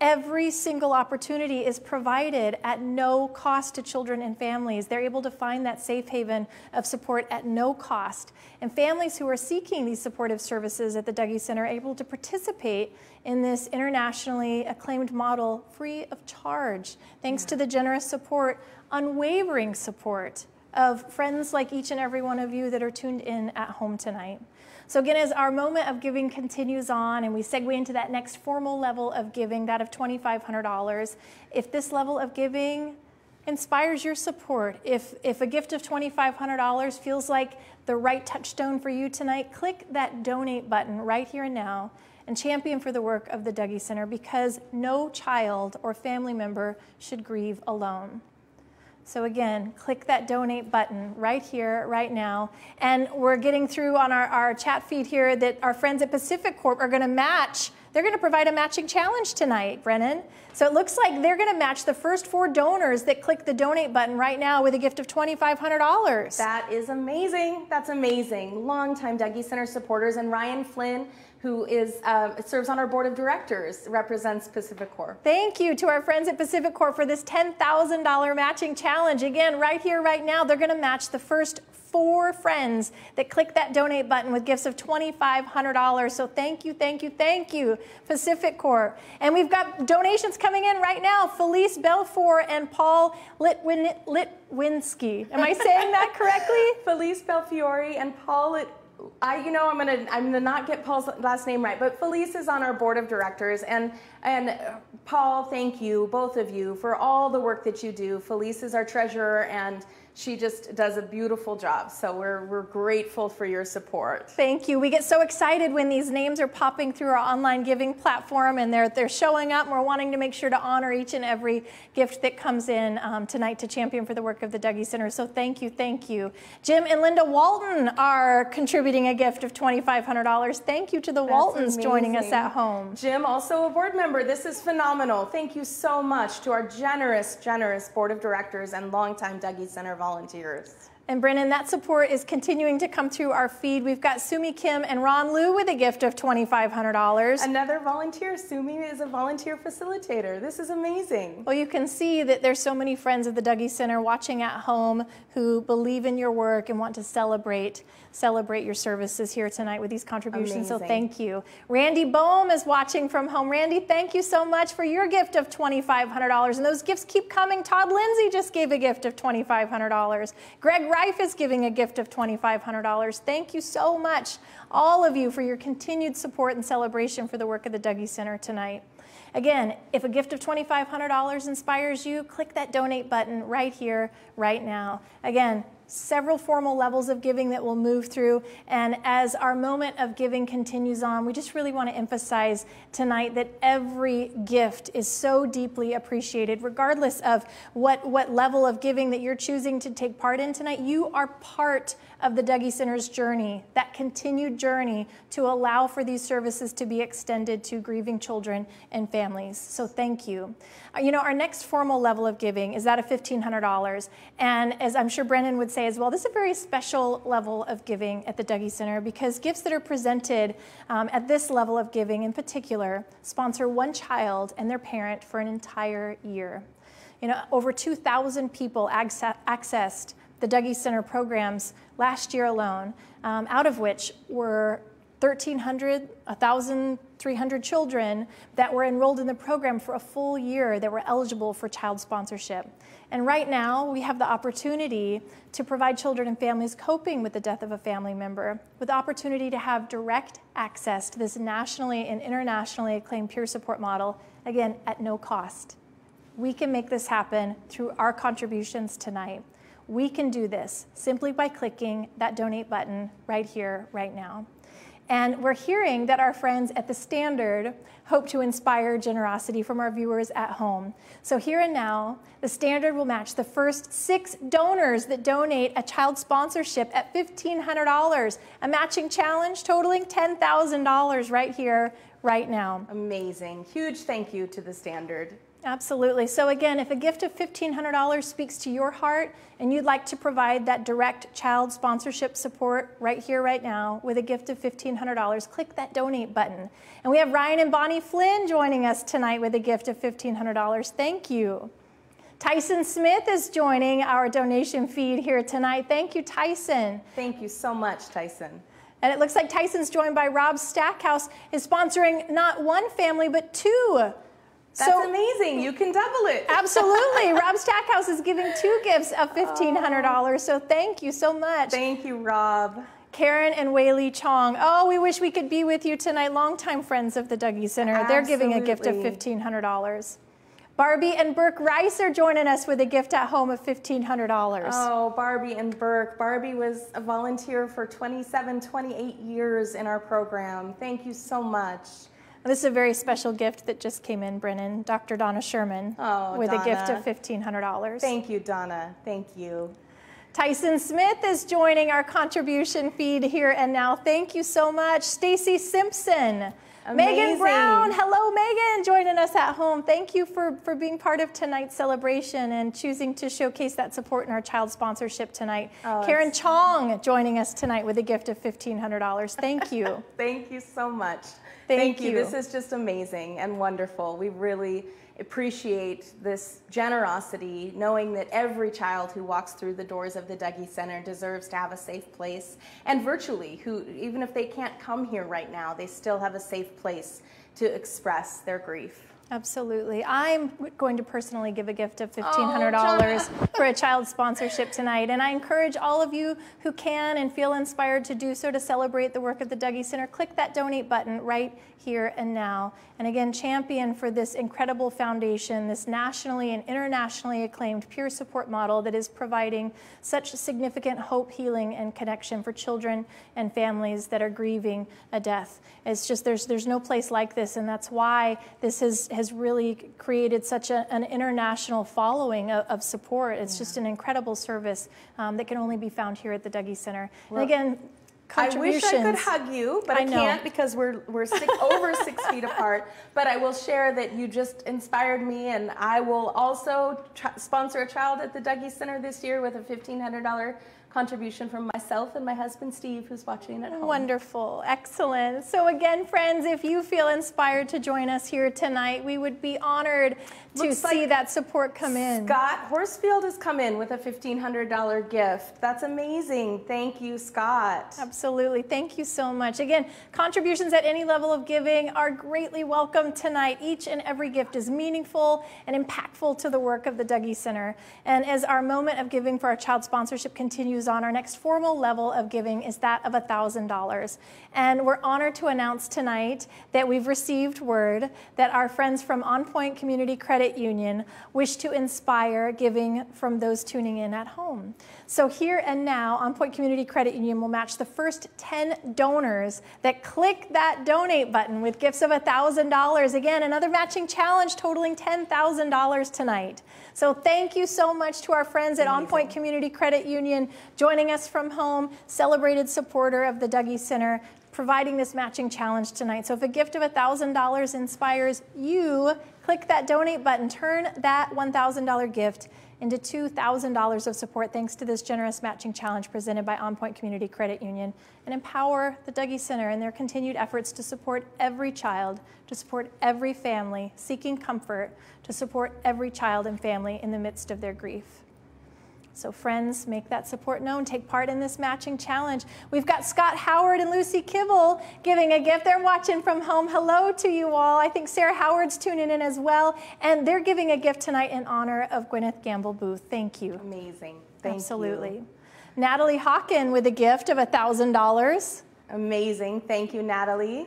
Every single opportunity is provided at no cost to children and families. They're able to find that safe haven of support at no cost. And families who are seeking these supportive services at the Dougy Center are able to participate in this internationally acclaimed model free of charge, thanks yeah. to the generous support, unwavering support of friends like each and every one of you that are tuned in at home tonight. So again, as our moment of giving continues on and we segue into that next formal level of giving, that of $2,500, if this level of giving inspires your support, if, if a gift of $2,500 feels like the right touchstone for you tonight, click that donate button right here and now and champion for the work of the Dougy Center because no child or family member should grieve alone. So again, click that donate button right here, right now. And we're getting through on our, our chat feed here that our friends at PacifiCorp are going to match. They're going to provide a matching challenge tonight, Brennan. So it looks like they're going to match the first four donors that click the donate button right now with a gift of $2,500. That is amazing. That's amazing. Longtime Dougy Center supporters and Ryan Flynn who is uh, serves on our board of directors, represents PacifiCorp. Thank you to our friends at PacifiCorp for this $10,000 matching challenge. Again, right here, right now, they're going to match the first four friends that click that donate button with gifts of $2,500. So thank you, thank you, thank you, PacifiCorp. And we've got donations coming in right now. Felice Belfour and Paul Litwin, Litwinski. Am I saying that correctly? Felice Belfiore and Paul. I, you know, I'm gonna, I'm gonna not get Paul's last name right, but Felice is on our board of directors, and and Paul, thank you, both of you, for all the work that you do. Felice is our treasurer, and she just does a beautiful job. So we're, we're grateful for your support. Thank you. We get so excited when these names are popping through our online giving platform and they're, they're showing up. And we're wanting to make sure to honor each and every gift that comes in um, tonight to champion for the work of the Dougy Center. So thank you, thank you. Jim and Linda Walton are contributing a gift of $2,500. Thank you to the That's Waltons amazing. joining us at home. Jim, also a board member. This is phenomenal. Thank you so much to our generous, generous board of directors and longtime Dougy Center volunteers. And Brennan, that support is continuing to come through our feed. We've got Sumi Kim and Ron Liu with a gift of $2,500. Another volunteer. Sumi is a volunteer facilitator. This is amazing. Well, you can see that there's so many friends of the Dougy Center watching at home who believe in your work and want to celebrate celebrate your services here tonight with these contributions. Amazing. So thank you. Randy Bohm is watching from home. Randy, thank you so much for your gift of $2,500. And those gifts keep coming. Todd Lindsay just gave a gift of $2,500. Greg Reif is giving a gift of $2,500. Thank you so much, all of you, for your continued support and celebration for the work of the Dougy Center tonight. Again, if a gift of $2,500 inspires you, click that donate button right here, right now. Again, several formal levels of giving that we'll move through. And as our moment of giving continues on, we just really want to emphasize tonight that every gift is so deeply appreciated, regardless of what, what level of giving that you're choosing to take part in tonight. You are part of the Dougy Center's journey, that continued journey to allow for these services to be extended to grieving children and families. So thank you. Uh, you know, our next formal level of giving is that of $1,500. And as I'm sure Brennan would say as well, this is a very special level of giving at the Dougy Center because gifts that are presented um, at this level of giving in particular sponsor one child and their parent for an entire year. You know, over 2,000 people accessed the Dougy Center programs last year alone, um, out of which were 1,300, 1,300 children that were enrolled in the program for a full year that were eligible for child sponsorship. And right now, we have the opportunity to provide children and families coping with the death of a family member with the opportunity to have direct access to this nationally and internationally acclaimed peer support model, again, at no cost. We can make this happen through our contributions tonight. We can do this simply by clicking that donate button right here, right now. And we're hearing that our friends at the Standard hope to inspire generosity from our viewers at home. So here and now, the Standard will match the first six donors that donate a child sponsorship at $1,500, a matching challenge totaling $10,000 right here, right now. Amazing. Huge thank you to the Standard. Absolutely. So again, if a gift of $1,500 speaks to your heart and you'd like to provide that direct child sponsorship support right here, right now, with a gift of $1,500, click that donate button. And we have Ryan and Bonnie Flynn joining us tonight with a gift of $1,500. Thank you. Tyson Smith is joining our donation feed here tonight. Thank you, Tyson. Thank you so much, Tyson. And it looks like Tyson's joined by Rob Stackhouse, is sponsoring not one family, but two that's so, amazing. You can double it. absolutely. Rob Stackhouse is giving two gifts of $1,500. Oh. So thank you so much. Thank you, Rob. Karen and Whaley Chong. Oh, we wish we could be with you tonight. Longtime friends of the Dougy Center. Absolutely. They're giving a gift of $1,500. Barbie and Burke Rice are joining us with a gift at home of $1,500. Oh, Barbie and Burke. Barbie was a volunteer for 27, 28 years in our program. Thank you so much. This is a very special gift that just came in, Brennan. Dr. Donna Sherman oh, with Donna. a gift of $1,500. Thank you, Donna. Thank you. Tyson Smith is joining our contribution feed here and now. Thank you so much. Stacy Simpson. Amazing. Megan Brown, hello Megan, joining us at home. Thank you for, for being part of tonight's celebration and choosing to showcase that support in our child sponsorship tonight. Oh, Karen Chong joining us tonight with a gift of $1,500. Thank you. Thank you so much. Thank, Thank you. you. This is just amazing and wonderful. We really appreciate this generosity, knowing that every child who walks through the doors of the Dougy Center deserves to have a safe place, and virtually, who even if they can't come here right now, they still have a safe place to express their grief. Absolutely. I'm going to personally give a gift of $1,500 oh, for a child sponsorship tonight. And I encourage all of you who can and feel inspired to do so to celebrate the work of the Dougy Center. Click that donate button right here and now. And again, champion for this incredible foundation, this nationally and internationally acclaimed peer support model that is providing such significant hope, healing, and connection for children and families that are grieving a death. It's just there's there's no place like this, and that's why this has has really created such a, an international following of, of support. It's yeah. just an incredible service um, that can only be found here at the Dougy Center. Well, and again, I wish I could hug you, but I, I can't because we're we're six, over six feet apart. But I will share that you just inspired me, and I will also sponsor a child at the Dougy Center this year with a fifteen hundred dollar contribution from myself and my husband Steve, who's watching at home. Wonderful, excellent. So, again, friends, if you feel inspired to join us here tonight, we would be honored to Looks see like that support come in. Scott Horsfield has come in with a $1,500 gift. That's amazing. Thank you, Scott. Absolutely. Thank you so much. Again, contributions at any level of giving are greatly welcome tonight. Each and every gift is meaningful and impactful to the work of the Dougy Center. And as our moment of giving for our child sponsorship continues on, our next formal level of giving is that of $1,000. And we're honored to announce tonight that we've received word that our friends from OnPoint Community Credit Union wish to inspire giving from those tuning in at home. So here and now, OnPoint Community Credit Union will match the first 10 donors that click that donate button with gifts of $1,000. Again, another matching challenge totaling $10,000 tonight. So thank you so much to our friends at OnPoint Community Credit Union joining us from home, celebrated supporter of the Dougy Center, providing this matching challenge tonight. So if a gift of $1,000 inspires you, click that donate button, turn that $1,000 gift into $2,000 of support thanks to this generous matching challenge presented by OnPoint Community Credit Union and empower the Dougy Center in their continued efforts to support every child, to support every family seeking comfort, to support every child and family in the midst of their grief. So, friends, make that support known. Take part in this matching challenge. We've got Scott Howard and Lucy Kibble giving a gift. They're watching from home. Hello to you all. I think Sarah Howard's tuning in as well. And they're giving a gift tonight in honor of Gwyneth Gamble Booth. Thank you. Amazing. Thank Absolutely. you. Natalie Hawken with a gift of $1,000. Amazing. Thank you, Natalie.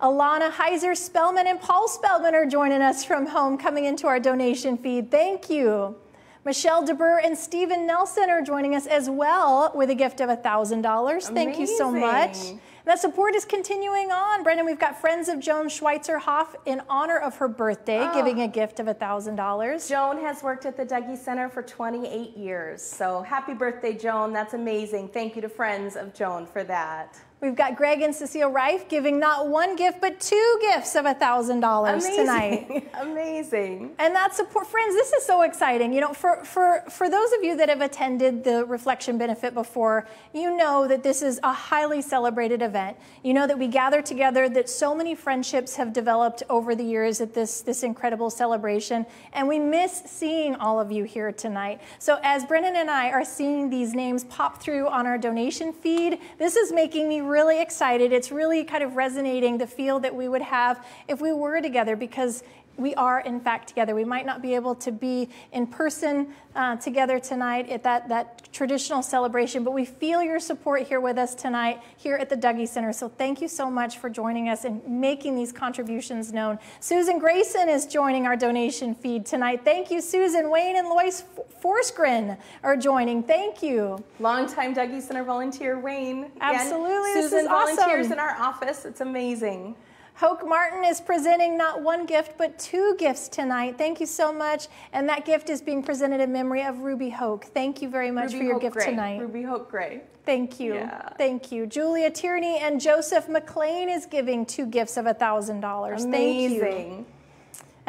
Alana Heiser Spellman and Paul Spellman are joining us from home, coming into our donation feed. Thank you. Michelle DeBur and Stephen Nelson are joining us as well with a gift of $1,000. Thank you so much. And that support is continuing on. Brennan, we've got Friends of Joan Schweitzer Hoff in honor of her birthday, Oh. giving a gift of $1,000. Joan has worked at the Dougy Center for 28 years. So happy birthday, Joan. That's amazing. Thank you to Friends of Joan for that. We've got Greg and Cecile Reif giving not one gift, but two gifts of $1,000 tonight. Amazing. And that support, friends, this is so exciting. You know, for, for, for those of you that have attended the Reflection Benefit before, you know that this is a highly celebrated event. You know that we gather together, that so many friendships have developed over the years at this, this incredible celebration, and we miss seeing all of you here tonight. So as Brennan and I are seeing these names pop through on our donation feed, this is making me really excited. It's really kind of resonating the feel that we would have if we were together because we are in fact together. We might not be able to be in person uh, together tonight at that, that traditional celebration, but we feel your support here with us tonight here at the Dougy Center. So thank you so much for joining us and making these contributions known. Susan Grayson is joining our donation feed tonight. Thank you, Susan. Wayne and Lois Forsgren are joining. Thank you. Longtime Dougy Center volunteer, Wayne. Absolutely, Again, this Susan is awesome. volunteers in our office. It's amazing. Hoke Martin is presenting not one gift, but two gifts tonight. Thank you so much. And that gift is being presented in memory of Ruby Hoke. Thank you very much Ruby for your Hope gift Gray. tonight. Ruby Hope Gray. Thank you. Yeah. Thank you. Julia Tierney and Joseph McLean is giving two gifts of $1,000. Thank you.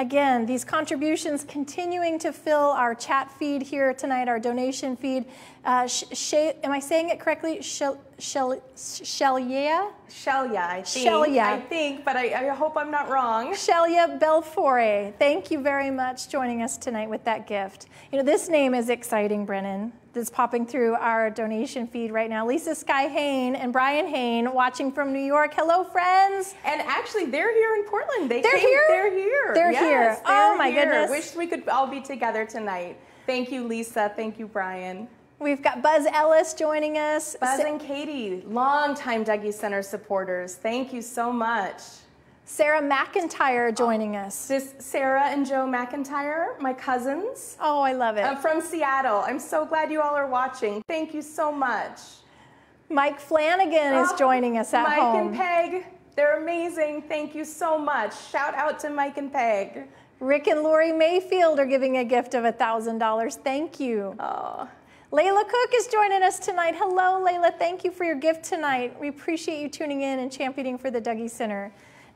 Again, these contributions continuing to fill our chat feed here tonight, our donation feed. Uh, am I saying it correctly? Shel- Shel- Shelia? Shelia, I think. Shelia. I think, but I, I hope I'm not wrong. Shelia Belfore, thank you very much joining us tonight with that gift. You know, this name is exciting, Brennan. That's popping through our donation feed right now. Lisa Sky Hain and Brian Hain watching from New York. Hello, friends. And actually, they're here in Portland. They They're came- here? They're here. They're Yes, here. they're Oh, my here. goodness. Wish we could all be together tonight. Thank you, Lisa. Thank you, Brian. We've got Buzz Ellis joining us. Buzz and Katie, longtime Dougy Center supporters. Thank you so much. Sarah McIntyre joining us. This Sarah and Joe McIntyre, my cousins. Oh, I love it. I'm from Seattle. I'm so glad you all are watching. Thank you so much. Mike Flanagan is Oh, joining us at Mike home. and Peg, they're amazing. Thank you so much. Shout out to Mike and Peg. Rick and Lori Mayfield are giving a gift of $1,000. Thank you. Oh. Layla Cook is joining us tonight. Hello, Layla. Thank you for your gift tonight. We appreciate you tuning in and championing for the Dougy Center.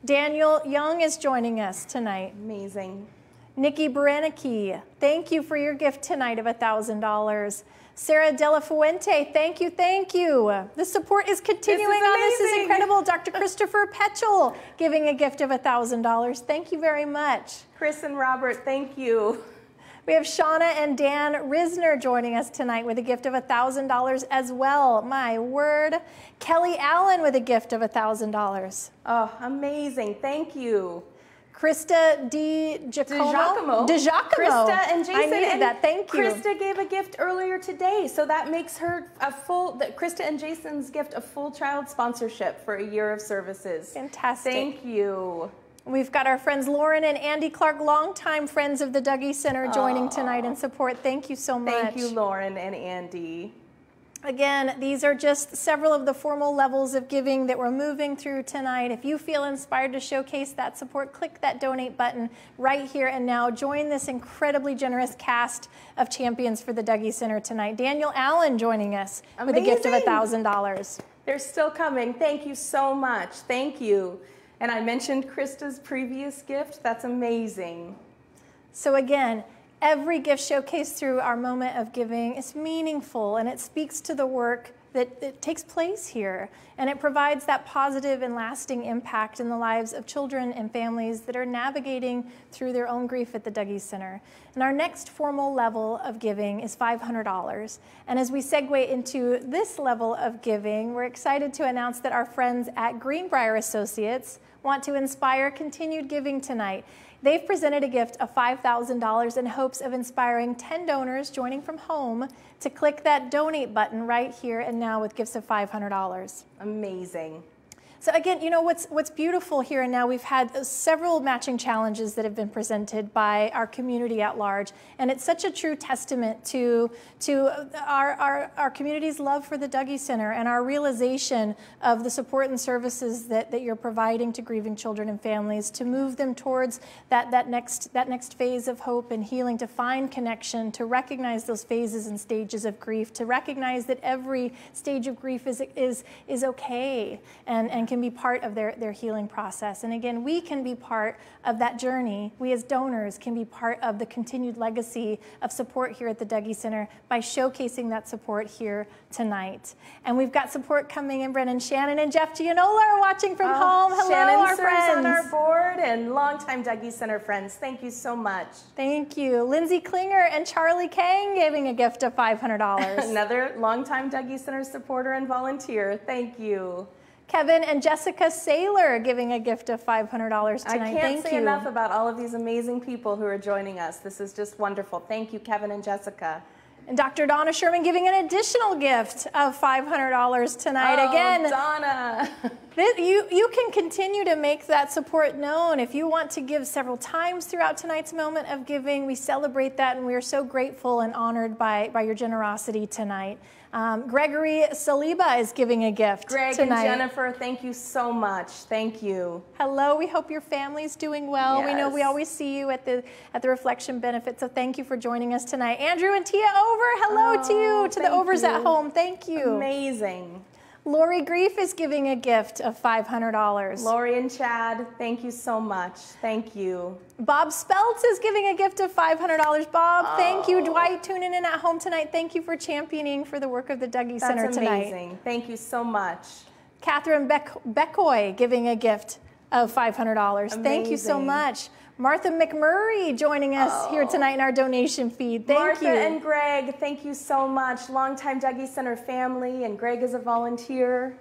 Daniel Young is joining us tonight. Amazing. Nikki Berenicki, thank you for your gift tonight of $1,000. Sarah De La Fuente, thank you, thank you. The support is continuing This is on. This is incredible. Dr. Christopher Petchel giving a gift of $1,000. Thank you very much. Chris and Robert, thank you. We have Shauna and Dan Risner joining us tonight with a gift of $1,000 as well. My word. Kelly Allen with a gift of $1,000. Oh, amazing. Thank you. Krista Di Giacomo. Di Giacomo. Krista and Jason. I needed and that. Thank you. Krista gave a gift earlier today, so that makes her a full. That Krista and Jason's gift a full child sponsorship for a year of services. Fantastic. Thank you. We've got our friends Lauren and Andy Clark, longtime friends of the Dougy Center, joining tonight in support. Thank you so much. Thank you, Lauren and Andy. Again, these are just several of the formal levels of giving that we're moving through tonight. If you feel inspired to showcase that support, click that donate button right here and now. Join this incredibly generous cast of champions for the Dougy Center tonight. Daniel Allen joining us with a gift of Amazing. $1,000. They're still coming. Thank you so much. Thank you. And I mentioned Krista's previous gift. That's amazing. So again, every gift showcased through our moment of giving is meaningful and it speaks to the work that, that takes place here. And it provides that positive and lasting impact in the lives of children and families that are navigating through their own grief at the Dougy Center. And our next formal level of giving is $500. And as we segue into this level of giving, we're excited to announce that our friends at Greenbrier Associates want to inspire continued giving tonight. They've presented a gift of $5,000 in hopes of inspiring 10 donors joining from home to click that donate button right here and now with gifts of $500. Amazing. So again, you know what's what's beautiful here and now we've had uh, several matching challenges that have been presented by our community at large, and it's such a true testament to to uh, our our, our community's love for the Dougy Center and our realization of the support and services that, that you're providing to grieving children and families to move them towards that that next that next phase of hope and healing, to find connection, to recognize those phases and stages of grief, to recognize that every stage of grief is is is okay and and can be part of their, their healing process. And again, we can be part of that journey. We as donors can be part of the continued legacy of support here at the Dougy Center by showcasing that support here tonight. And we've got support coming in. Brennan Shannon and Jeff Gianola are watching from oh, home. Hello, Oh, Shannon our friends. on our board and longtime Dougy Center friends. Thank you so much. Thank you. Lindsay Klinger and Charlie Kang giving a gift of $500. Another longtime Dougy Center supporter and volunteer. Thank you. Kevin and Jessica Saylor giving a gift of $500 tonight. I can't Thank say you. enough about all of these amazing people who are joining us. This is just wonderful. Thank you, Kevin and Jessica. And Dr. Donna Sherman giving an additional gift of $500 tonight. Oh, Again, Donna. This- you, you can continue to make that support known. If you want to give several times throughout tonight's moment of giving, we celebrate that and we are so grateful and honored by, by your generosity tonight. Um, Gregory Saliba is giving a gift Greg tonight. and Jennifer, thank you so much. Thank you. Hello, we hope your family's doing well. We know we always see you at the at the reflection benefit, so thank you for joining us tonight. Andrew and Tia Over, hello to you, to the Overs at home. Thank you. Amazing. Lori Grief is giving a gift of $500. Lori and Chad, thank you so much. Thank you. Bob Speltz is giving a gift of $500. Bob, thank you. Oh. Dwight, tuning in at home tonight. Thank you for championing for the work of the Dougy That's Center tonight. That's amazing. Thank you so much. Catherine Beck- Beckoy giving a gift of $500. Thank you so much. Martha McMurray joining us here oh. tonight in our donation feed. Thank Martha you. and Greg, thank you so much. Longtime Dougy Center family, and Greg is a volunteer.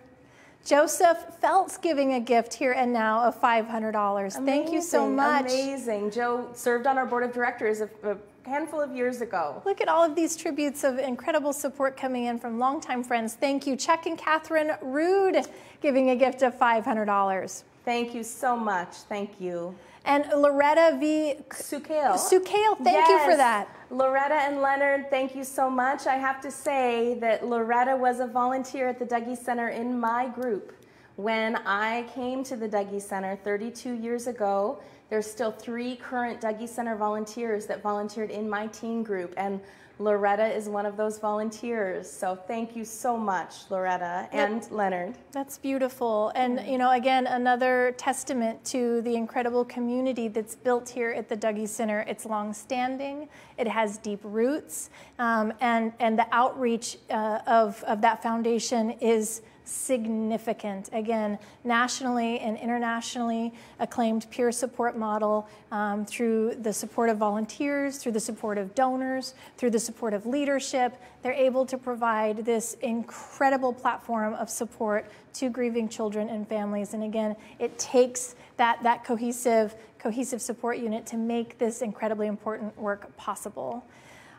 Joseph Feltz giving a gift here and now of $500. Thank you so much. Amazing. Joe served on our board of directors a, a handful of years ago. Look at all of these tributes of incredible support coming in from longtime friends. Thank you. Chuck and Catherine Rude giving a gift of $500. Thank you so much. Thank you. And Loretta V. Sukale. Sukale, thank you for that. Loretta and Leonard, thank you so much. I have to say that Loretta was a volunteer at the Dougy Center in my group. When I came to the Dougy Center 32 years ago There's still three current Dougy Center volunteers that volunteered in my teen group, and Loretta is one of those volunteers. So thank you so much, Loretta and Yep. Leonard. That's beautiful. And, you know, again, another testament to the incredible community that's built here at the Dougy Center. It's long-standing, it has deep roots, um, and, and the outreach uh, of, of that foundation is significant. Again, nationally and internationally acclaimed peer support model um, through the support of volunteers, through the support of donors, through the support of leadership. They're able to provide this incredible platform of support to grieving children and families. And again, it takes that, that cohesive, cohesive support unit to make this incredibly important work possible.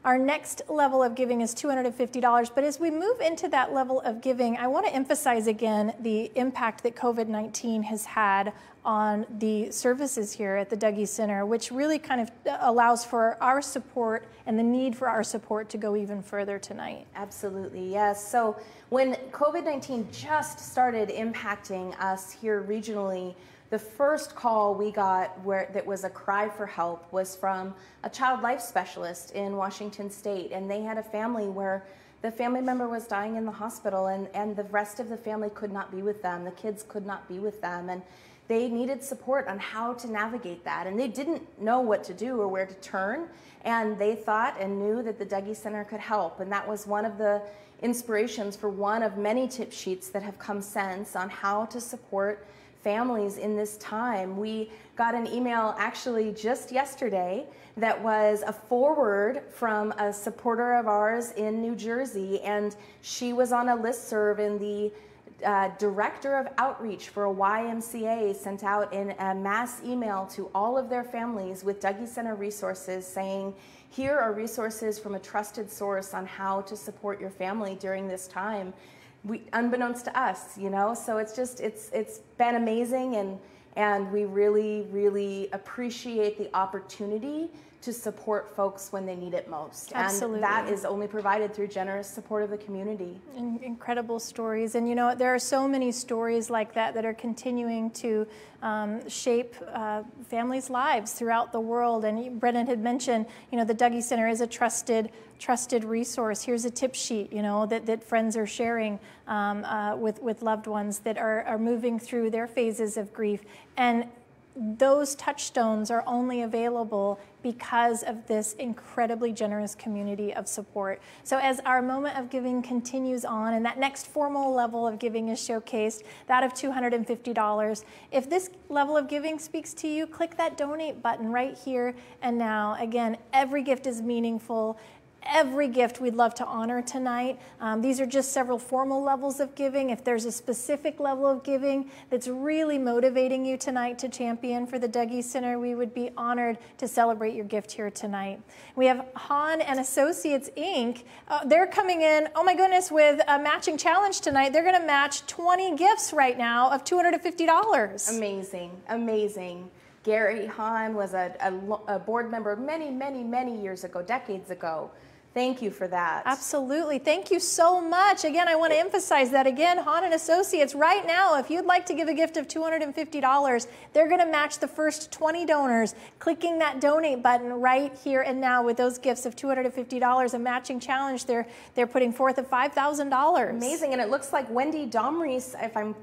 Our next level of giving is $250. But as we move into that level of giving, I want to emphasize again the impact that COVID 19 has had on the services here at the Dougy Center, which really kind of uh, allows for our support and the need for our support to go even further tonight. Absolutely, yes. So when COVID 19 just started impacting us here regionally, the first call we got where that was a cry for help was from a child life specialist in Washington state and they had a family where the family member was dying in the hospital and, and the rest of the family could not be with them. The kids could not be with them and they needed support on how to navigate that and they didn't know what to do or where to turn and they thought and knew that the Dougy Center could help and that was one of the inspirations for one of many tip sheets that have come since on how to support families in this time. We got an email actually just yesterday that was a forward from a supporter of ours in New Jersey, and she was on a list serve in the uh, director of outreach for a YMCA sent out in a mass email to all of their families with Dougy Center resources saying, here are resources from a trusted source on how to support your family during this time we, unbeknownst to us, you know. So it's just it's it's been amazing, and and we really really appreciate the opportunity to support folks when they need it most. Absolutely. And that is only provided through generous support of the community. In- incredible stories. And you know, there are so many stories like that that are continuing to um, shape uh, families' lives throughout the world. And Brennan had mentioned, you know, the Dougy Center is a trusted trusted resource. Here's a tip sheet, you know, that, that friends are sharing um, uh, with, with loved ones that are, are moving through their phases of grief. And those touchstones are only available because of this incredibly generous community of support. So as our moment of giving continues on and that next formal level of giving is showcased, that of $250, if this level of giving speaks to you, click that donate button right here and now. Again, every gift is meaningful every gift we'd love to honor tonight. Um, these are just several formal levels of giving. If there's a specific level of giving that's really motivating you tonight to champion for the Dougy Center, we would be honored to celebrate your gift here tonight. We have Hahn and Associates Inc. Uh, they're coming in, oh my goodness, with a matching challenge tonight. They're going to match 20 gifts right now of $250. Amazing, amazing. Gary Hahn was a, a, a board member many, many, many years ago, decades ago. Thank you for that. Absolutely. Thank you so much. Again, I want to emphasize that again, Hahn and Associates, right now, if you'd like to give a gift of $250, they're going to match the first 20 donors clicking that donate button right here and now with those gifts of $250, a matching challenge they're, they're putting forth of $5,000. Amazing. And it looks like Wendy Domries, if I'm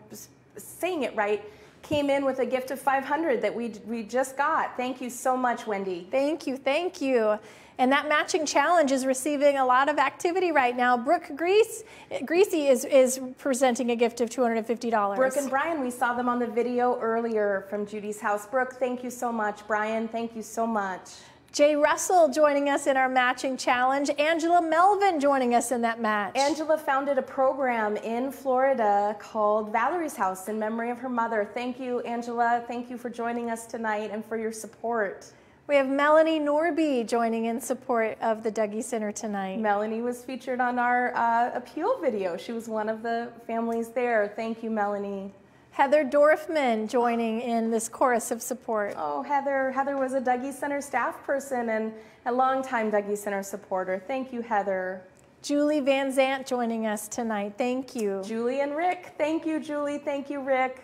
saying it right, came in with a gift of 500 that we, we just got. Thank you so much, Wendy. Thank you. Thank you. And that matching challenge is receiving a lot of activity right now. Brooke Grease, Griese is, is presenting a gift of $250. Brooke and Brian, we saw them on the video earlier from Judi's house. Brooke, thank you so much. Brian, thank you so much. Jay Russell joining us in our matching challenge. Angela Melvin joining us in that match. Angela founded a program in Florida called Valerie's House in memory of her mother. Thank you, Angela. Thank you for joining us tonight and for your support. We have Melanie Norby joining in support of the Dougy Center tonight. Melanie was featured on our uh, appeal video. She was one of the families there. Thank you, Melanie. Heather Dorfman joining in this chorus of support. Oh, Heather. Heather was a Dougy Center staff person and a longtime Dougy Center supporter. Thank you, Heather. Julie Van Zant joining us tonight. Thank you. Julie and Rick. Thank you, Julie. Thank you, Rick.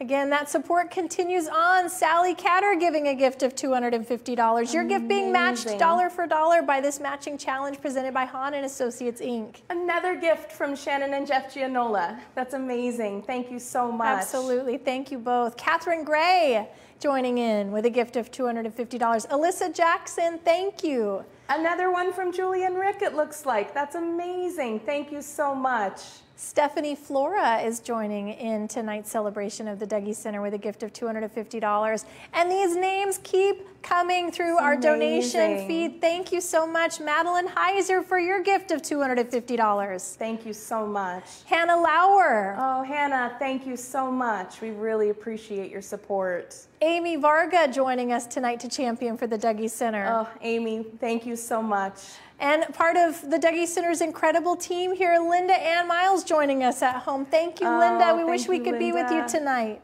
Again, that support continues on. Sally Catter giving a gift of $250. Your gift being matched dollar for dollar by this matching challenge presented by Hahn and Associates Inc. Another gift from Shannon and Jeff Gianola. That's amazing. Thank you so much. Absolutely. Thank you both. Catherine Gray joining in with a gift of $250. Alyssa Jackson, thank you. Another one from Julian Rick, it looks like. That's amazing. Thank you so much. Stephanie Flora is joining in tonight's celebration of the Dougy Center with a gift of $250. And these names keep coming through It's our donation feed. Thank you so much, Madeline Heiser, for your gift of $250. Thank you so much. Hannah Lauer. Oh, Hannah, thank you so much. We really appreciate your support. Amy Varga joining us tonight to champion for the Dougy Center. Oh, Amy, thank you so much. And part of the Dougy Center's incredible team here, Linda Ann Miles joining us at home. Thank you, Oh, Linda. We wish we you, could be with you tonight.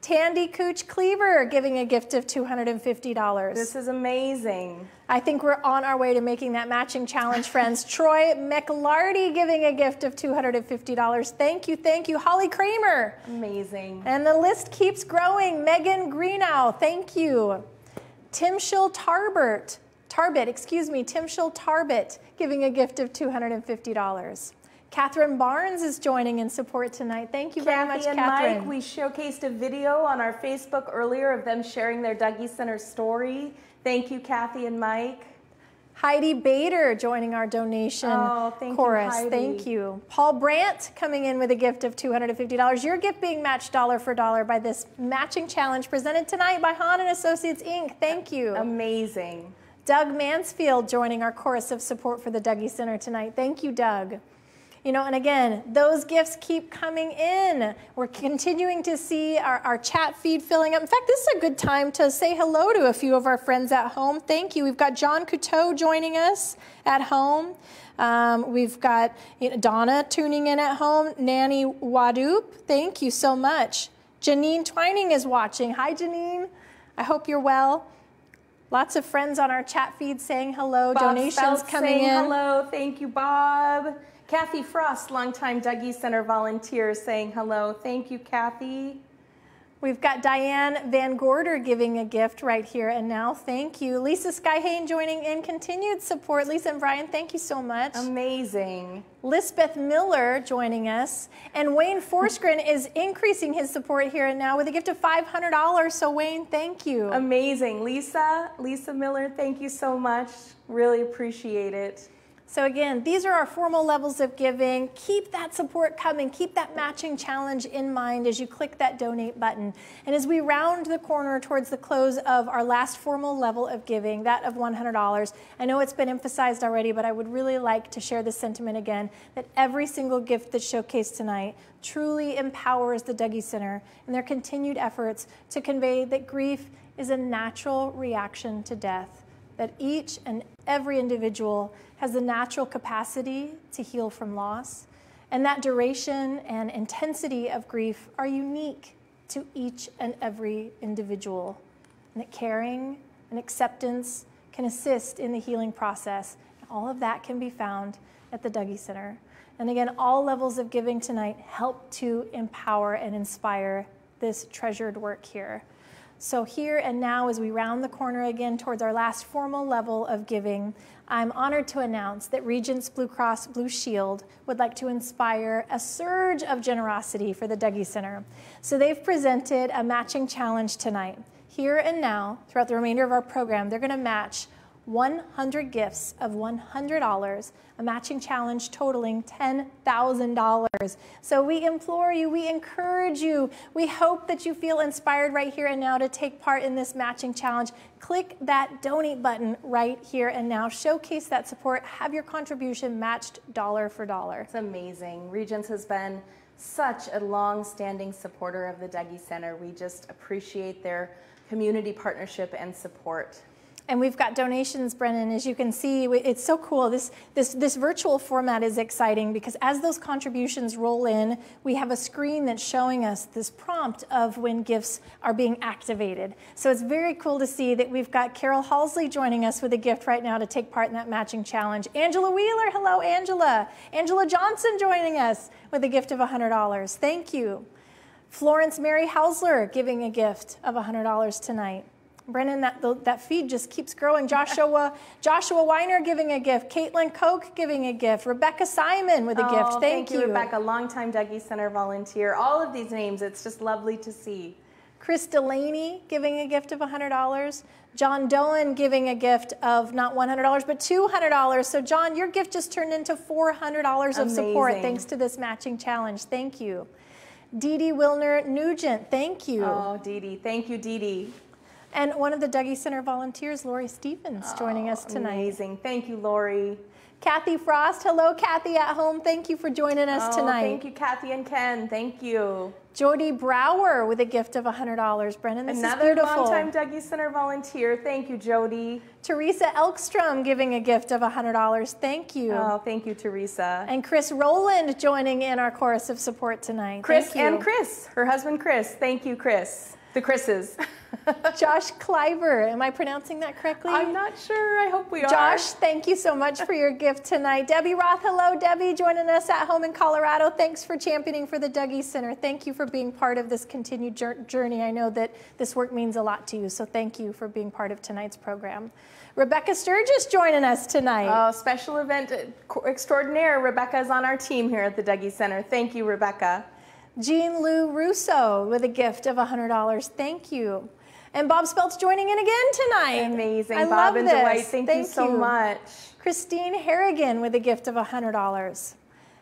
Tandy Cooch Cleaver giving a gift of $250. This is amazing. I think we're on our way to making that matching challenge, friends. Troy McLarty giving a gift of $250. Thank you, thank you. Holly Kramer. Amazing. And the list keeps growing. Megan Greenow, thank you. Tim Schill Tarbert, Tarbit, excuse me, Tim Schill Tarbit giving a gift of $250. Catherine Barnes is joining in support tonight. Thank you very much, and Catherine. Mike, we showcased a video on our Facebook earlier of them sharing their Dougy Center story. Thank you, Kathy and Mike. Heidi Bader joining our donation Oh, thank you, chorus. Heidi. Thank you. Paul Brandt coming in with a gift of $250. Your gift being matched dollar for dollar by this matching challenge presented tonight by Hahn and Associates Inc. Thank you. Amazing. Doug Mansfield joining our chorus of support for the Dougy Center tonight. Thank you, Doug. You know, and again, those gifts keep coming in. We're continuing to see our, our chat feed filling up. In fact, this is a good time to say hello to a few of our friends at home. Thank you. We've got John Couteau joining us at home. Um, we've got you know, Donna tuning in at home. Nanny Wadoop, thank you so much. Janine Twining is watching. Hi, Janine. I hope you're well. Lots of friends on our chat feed saying hello. Bob Donations coming saying in. Hello, thank you, Bob. Kathy Frost, longtime Dougy Center volunteer, saying hello. Thank you, Kathy. We've got Diane Van Gorder giving a gift right here and now. Thank you. Lisa Skyhane joining in. Continued support. Lisa and Brian, thank you so much. Amazing. Lisbeth Miller joining us. And Wayne Forsgren is increasing his support here and now with a gift of $500. So, Wayne, thank you. Amazing. Lisa, Lisa Miller, thank you so much. Really appreciate it. So again, these are our formal levels of giving. Keep that support coming. Keep that matching challenge in mind as you click that donate button. And as we round the corner towards the close of our last formal level of giving, that of $100, I know it's been emphasized already, but I would really like to share this sentiment again that every single gift that's showcased tonight truly empowers the Dougy Center in their continued efforts to convey that grief is a natural reaction to death that each and every individual has the natural capacity to heal from loss, and that duration and intensity of grief are unique to each and every individual, and that caring and acceptance can assist in the healing process. All of that can be found at the Dougy Center. And again, all levels of giving tonight help to empower and inspire this treasured work here. So, here and now, as we round the corner again towards our last formal level of giving, I'm honored to announce that Regence Blue Cross Blue Shield would like to inspire a surge of generosity for the Dougy Center. So, they've presented a matching challenge tonight. Here and now, throughout the remainder of our program, they're going to match 100 gifts of $100, a matching challenge totaling $10,000. So we implore you, we encourage you, we hope that you feel inspired right here and now to take part in this matching challenge. Click that donate button right here and now. Showcase that support. Have your contribution matched dollar for dollar. It's amazing. Regence has been such a long-standing supporter of the Dougy Center. We just appreciate their community partnership and support. And we've got donations, Brennan. As you can see, it's so cool. This, this, this virtual format is exciting because as those contributions roll in, we have a screen that's showing us this prompt of when gifts are being activated. So it's very cool to see that we've got Carol Halsley joining us with a gift right now to take part in that matching challenge. Angela Wheeler, hello, Angela. Angela Johnson joining us with a gift of $100. Thank you. Florence Mary Hausler giving a gift of $100 tonight. Brennan, that, that feed just keeps growing. Joshua Joshua Weiner giving a gift. Caitlin Koch giving a gift. Rebecca Simon with a oh, gift. Thank, thank you. you, Rebecca, longtime Dougy Center volunteer. All of these names, it's just lovely to see. Chris Delaney giving a gift of $100. John Doan giving a gift of not $100, but $200. So, John, your gift just turned into $400 of support thanks to this matching challenge. Thank you. Dee Dee Wilner Nugent, thank you. Oh, Dee Dee. Thank you, Dee Dee. And one of the Dougy Center volunteers, Lori Stevens, joining us oh, tonight. Amazing. Thank you, Lori. Kathy Frost, hello, Kathy at home. Thank you for joining us Oh, tonight. Thank you, Kathy and Ken. Thank you. Jody Brower with a gift of $100. Brennan, this Another is beautiful. longtime Dougy Center volunteer. Thank you, Jody. Teresa Elkstrom giving a gift of $100. Thank you. Oh, thank you, Teresa. And Chris Rowland joining in our chorus of support tonight. Chris Thank you. and Chris, her husband Chris. Thank you, Chris. The Chris's. Josh Cliver, am I pronouncing that correctly? I'm not sure. I hope we are. Josh, thank you so much for your gift tonight. Debbie Roth, hello, Debbie, joining us at home in Colorado. Thanks for championing for the Dougy Center. Thank you for being part of this continued journey. I know that this work means a lot to you, so thank you for being part of tonight's program. Rebecca Sturgis joining us tonight. Oh, special event uh, extraordinaire. Rebecca is on our team here at the Dougy Center. Thank you, Rebecca. Jean Lou Russo with a gift of $100. Thank you. And Bob Spelt's joining in again tonight. Amazing. I Bob love and this. Dwight, thank you so much. Christine Harrigan with a gift of $100.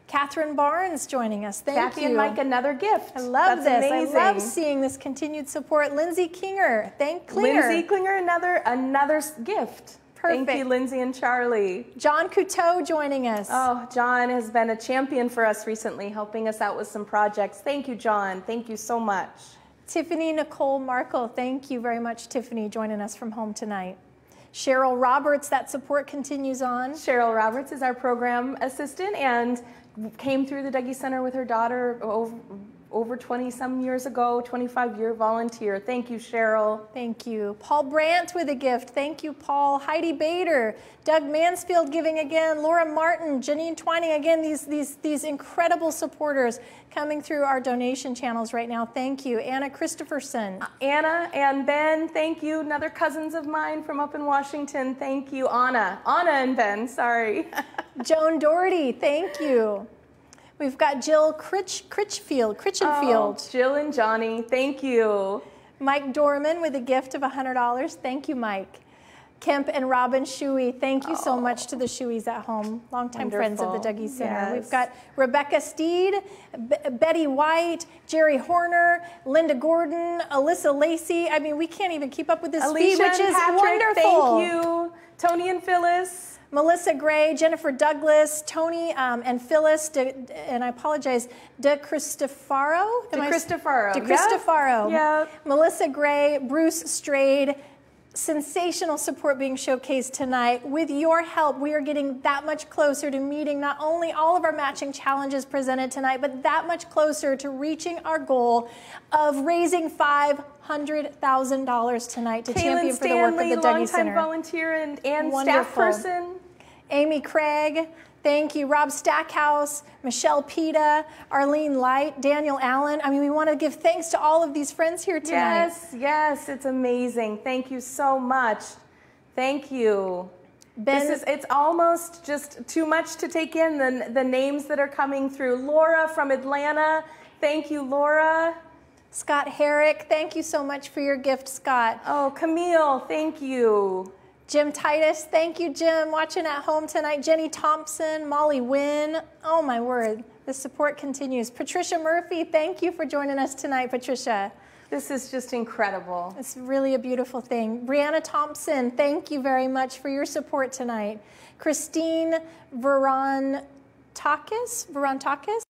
Catherine Barnes joining us. Thank you. Kathy you. and Mike, another gift. I love That's this. amazing. I love seeing this continued support. Lindsay Kinger. Thank Klinger. Lindsay Klinger, another another s- gift. Thank you, Lindsay and Charlie. John Couteau joining us. Oh, John has been a champion for us recently, helping us out with some projects. Thank you, John. Thank you so much. Tiffany Nicole Markle. Thank you very much, Tiffany, joining us from home tonight. Cheryl Roberts, that support continues on. Cheryl Roberts is our program assistant and came through the Dougy Center with her daughter over, over 20 some years ago, 25 year volunteer. Thank you, Cheryl. Thank you. Paul Brandt with a gift. Thank you, Paul. Heidi Bader, Doug Mansfield giving again, Laura Martin, Janine Twining again. These these these incredible supporters coming through our donation channels right now. Thank you, Anna Christopherson. Uh, Anna and Ben, thank you. Another cousins of mine from up in Washington. Thank you, Anna. Anna and Ben, sorry. Joan Doherty, thank you. We've got Jill Critch, Critchfield, Critchenfield. Oh, Jill and Johnny, thank you. Mike Dorman with a gift of $100. Thank you, Mike. Kemp and Robin Shuey, thank you so oh. much to the Shueys at home, longtime friends of the Dougy Center. Yes. We've got Rebecca Steed, B- Betty White, Jerry Horner, Linda Gordon, Alyssa Lacey. I mean, we can't even keep up with this feed, Alicia which and is Patrick, wonderful. Thank you. Tony and Phyllis. Melissa Gray, Jennifer Douglas, Tony um, and Phyllis, De, and I apologize, De Cristofaro? De Am I- Cristofaro, De yep. Cristofaro. Yep. Melissa Gray, Bruce Strayed. Sensational support being showcased tonight. With your help, we are getting that much closer to meeting not only all of our matching challenges presented tonight, but that much closer to reaching our goal of raising $500,000 tonight to Kaylin champion for the work of Stanley, the Dougy Center. volunteer and, and staff person. Amy Craig, thank you. Rob Stackhouse, Michelle Pita, Arlene Light, Daniel Allen. I mean, we want to give thanks to all of these friends here tonight. Yes, yes, it's amazing. Thank you so much. Thank you. Ben- this is it's almost just too much to take in the, the names that are coming through. Laura from Atlanta. Thank you, Laura. Scott Herrick, thank you so much for your gift, Scott. Oh, Camille, thank you. Jim Titus, thank you, Jim, watching at home tonight. Jenny Thompson, Molly Wynn. Oh, my word. The support continues. Patricia Murphy, thank you for joining us tonight, Patricia. This is just incredible. It's really a beautiful thing. Brianna Thompson, thank you very much for your support tonight. Christine Verontakis, Verontakis?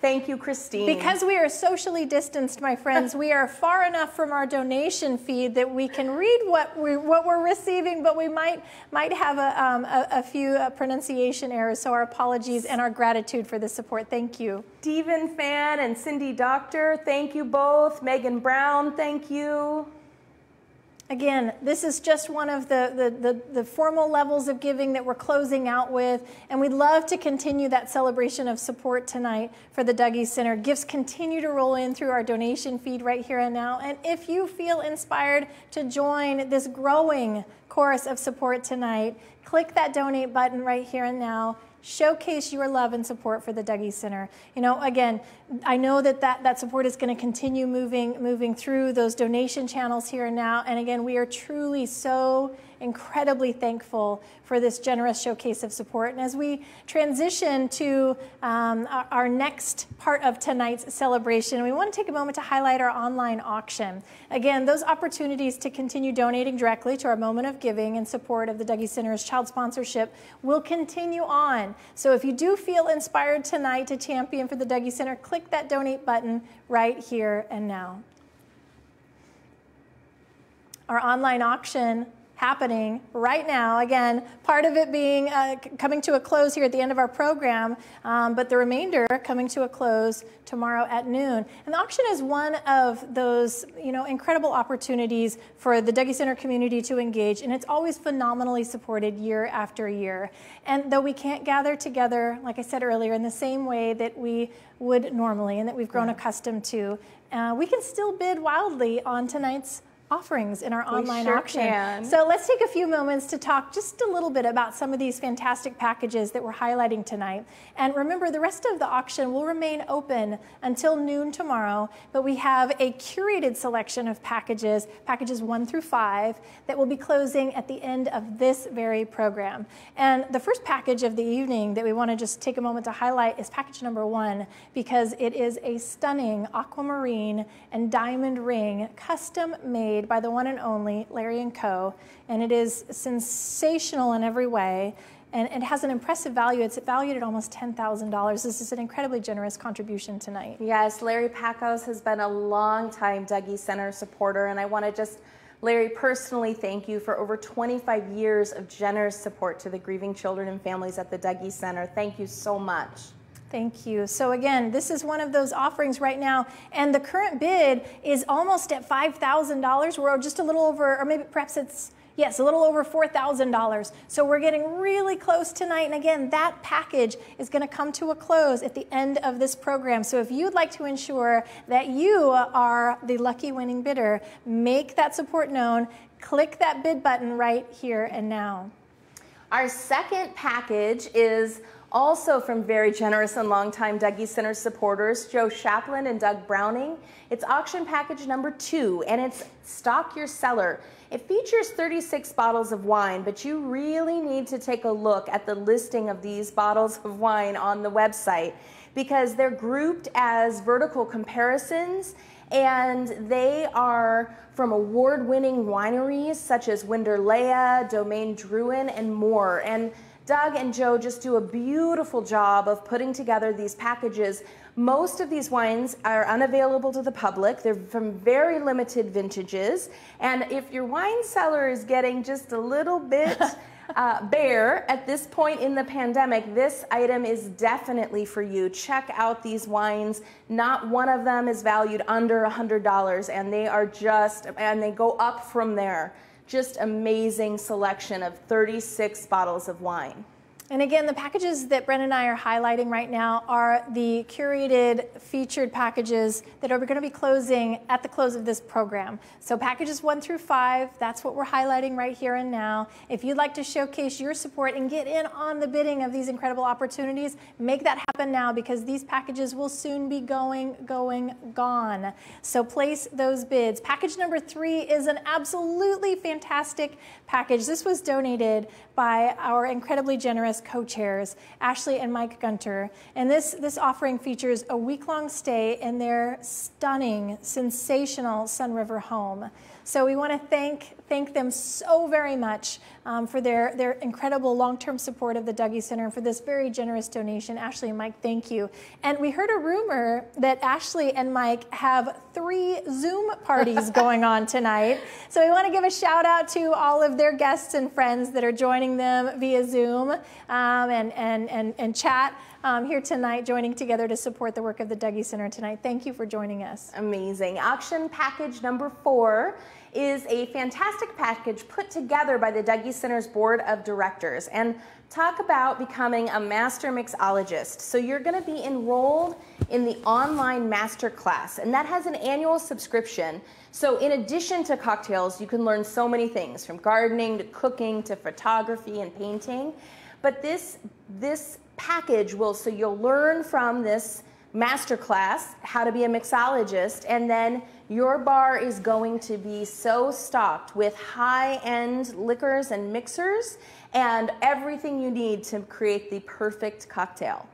Thank you, Christine. Because we are socially distanced, my friends, we are far enough from our donation feed that we can read what we what we're receiving, but we might might have a um, a, a, few uh, pronunciation errors. So our apologies and our gratitude for the support. Thank you. Steven Fan and Cindy Doctor, thank you both. Megan Brown, thank you. Again, this is just one of the, the, the, the, formal levels of giving that we're closing out with, and we'd love to continue that celebration of support tonight for the Dougy Center. Gifts continue to roll in through our donation feed right here and now, and if you feel inspired to join this growing chorus of support tonight, click that donate button right here and now showcase your love and support for the Dougy Center. You know, again, I know that that, that support is going to continue moving, moving through those donation channels here and now. And again, we are truly so incredibly thankful for this generous showcase of support. And as we transition to um, our, our, next part of tonight's celebration, we want to take a moment to highlight our online auction. Again, those opportunities to continue donating directly to our moment of giving in support of the Dougy Center's child sponsorship will continue on. So if you do feel inspired tonight to champion for the Dougy Center, click that donate button right here and now. Our online auction happening right now. Again, part of it being uh, coming to a close here at the end of our program, um, but the remainder coming to a close tomorrow at noon. And the auction is one of those, you know, incredible opportunities for the Dougy Center community to engage, and it's always phenomenally supported year after year. And though we can't gather together, like I said earlier, in the same way that we would normally and that we've grown accustomed to, uh, we can still bid wildly on tonight's offerings in our we online sure auction. Can. So let's take a few moments to talk just a little bit about some of these fantastic packages that we're highlighting tonight. And remember, the rest of the auction will remain open until noon tomorrow, but we have a curated selection of packages, packages one through five, that will be closing at the end of this very program. And the first package of the evening that we want to just take a moment to highlight is package number one, because it is a stunning aquamarine and diamond ring custom made made by the one and only Larry & Co. And it is sensational in every way. And it has an impressive value. It's valued at almost $10,000. This is an incredibly generous contribution tonight. Yes, Larry Packhouse has been a long time Dougy Center supporter. And I want to just Larry, personally thank you for over 25 years of generous support to the grieving children and families at the Dougy Center. Thank you so much. Thank you. So again, this is one of those offerings right now, and the current bid is almost at $5,000. We're just a little over, or maybe perhaps it's, yes, a little over $4,000. So we're getting really close tonight. And again, that package is going to come to a close at the end of this program. So if you'd like to ensure that you are the lucky winning bidder, make that support known. Click that bid button right here and now. Our second package is also from very generous and longtime Dougy Center supporters, Joe Chaplin and Doug Browning. It's auction package number two, and it's Stock Your Cellar. It features 36 bottles of wine, but you really need to take a look at the listing of these bottles of wine on the website because they're grouped as vertical comparisons and they are from award winning wineries such as Winderlea, Domaine Drouhin, and more. And Doug and Joe just do a beautiful job of putting together these packages. Most of these wines are unavailable to the public. They're from very limited vintages. And if your wine cellar is getting just a little bit uh, bare at this point in the pandemic, this item is definitely for you. Check out these wines. Not one of them is valued under $100, and they are just, and they go up from there just amazing selection of 36 bottles of wine. And again, the packages that Bren and I are highlighting right now are the curated featured packages that are going to be closing at the close of this program. So packages one through five, that's what we're highlighting right here and now. If you'd like to showcase your support and get in on the bidding of these incredible opportunities, make that happen now because these packages will soon be going, going, gone. So place those bids. Package number three is an absolutely fantastic package. This was donated by our incredibly generous co-chairs, Ashley and Mike Gunter. And this, this offering features a week-long stay in their stunning, sensational Sunriver home. So we want to thank thank them so very much um, for their, their incredible long-term support of the Dougy Center and for this very generous donation. Ashley and Mike, thank you. And we heard a rumor that Ashley and Mike have three Zoom parties going on tonight. So we want to give a shout out to all of their guests and friends that are joining them via Zoom um, and, and, and, and chat um, here tonight, joining together to support the work of the Dougy Center tonight. Thank you for joining us. Amazing. Auction package number four is a fantastic package put together by the Dougy Center's Board of Directors. And talk about becoming a master mixologist. So you're going to be enrolled in the online master class, and that has an annual subscription. So in addition to cocktails, you can learn so many things from gardening to cooking to photography and painting. But this this package will so you'll learn from this master class how to be a mixologist and then your bar is going to be so stocked with high-end liquors and mixers and everything you need to create the perfect cocktail.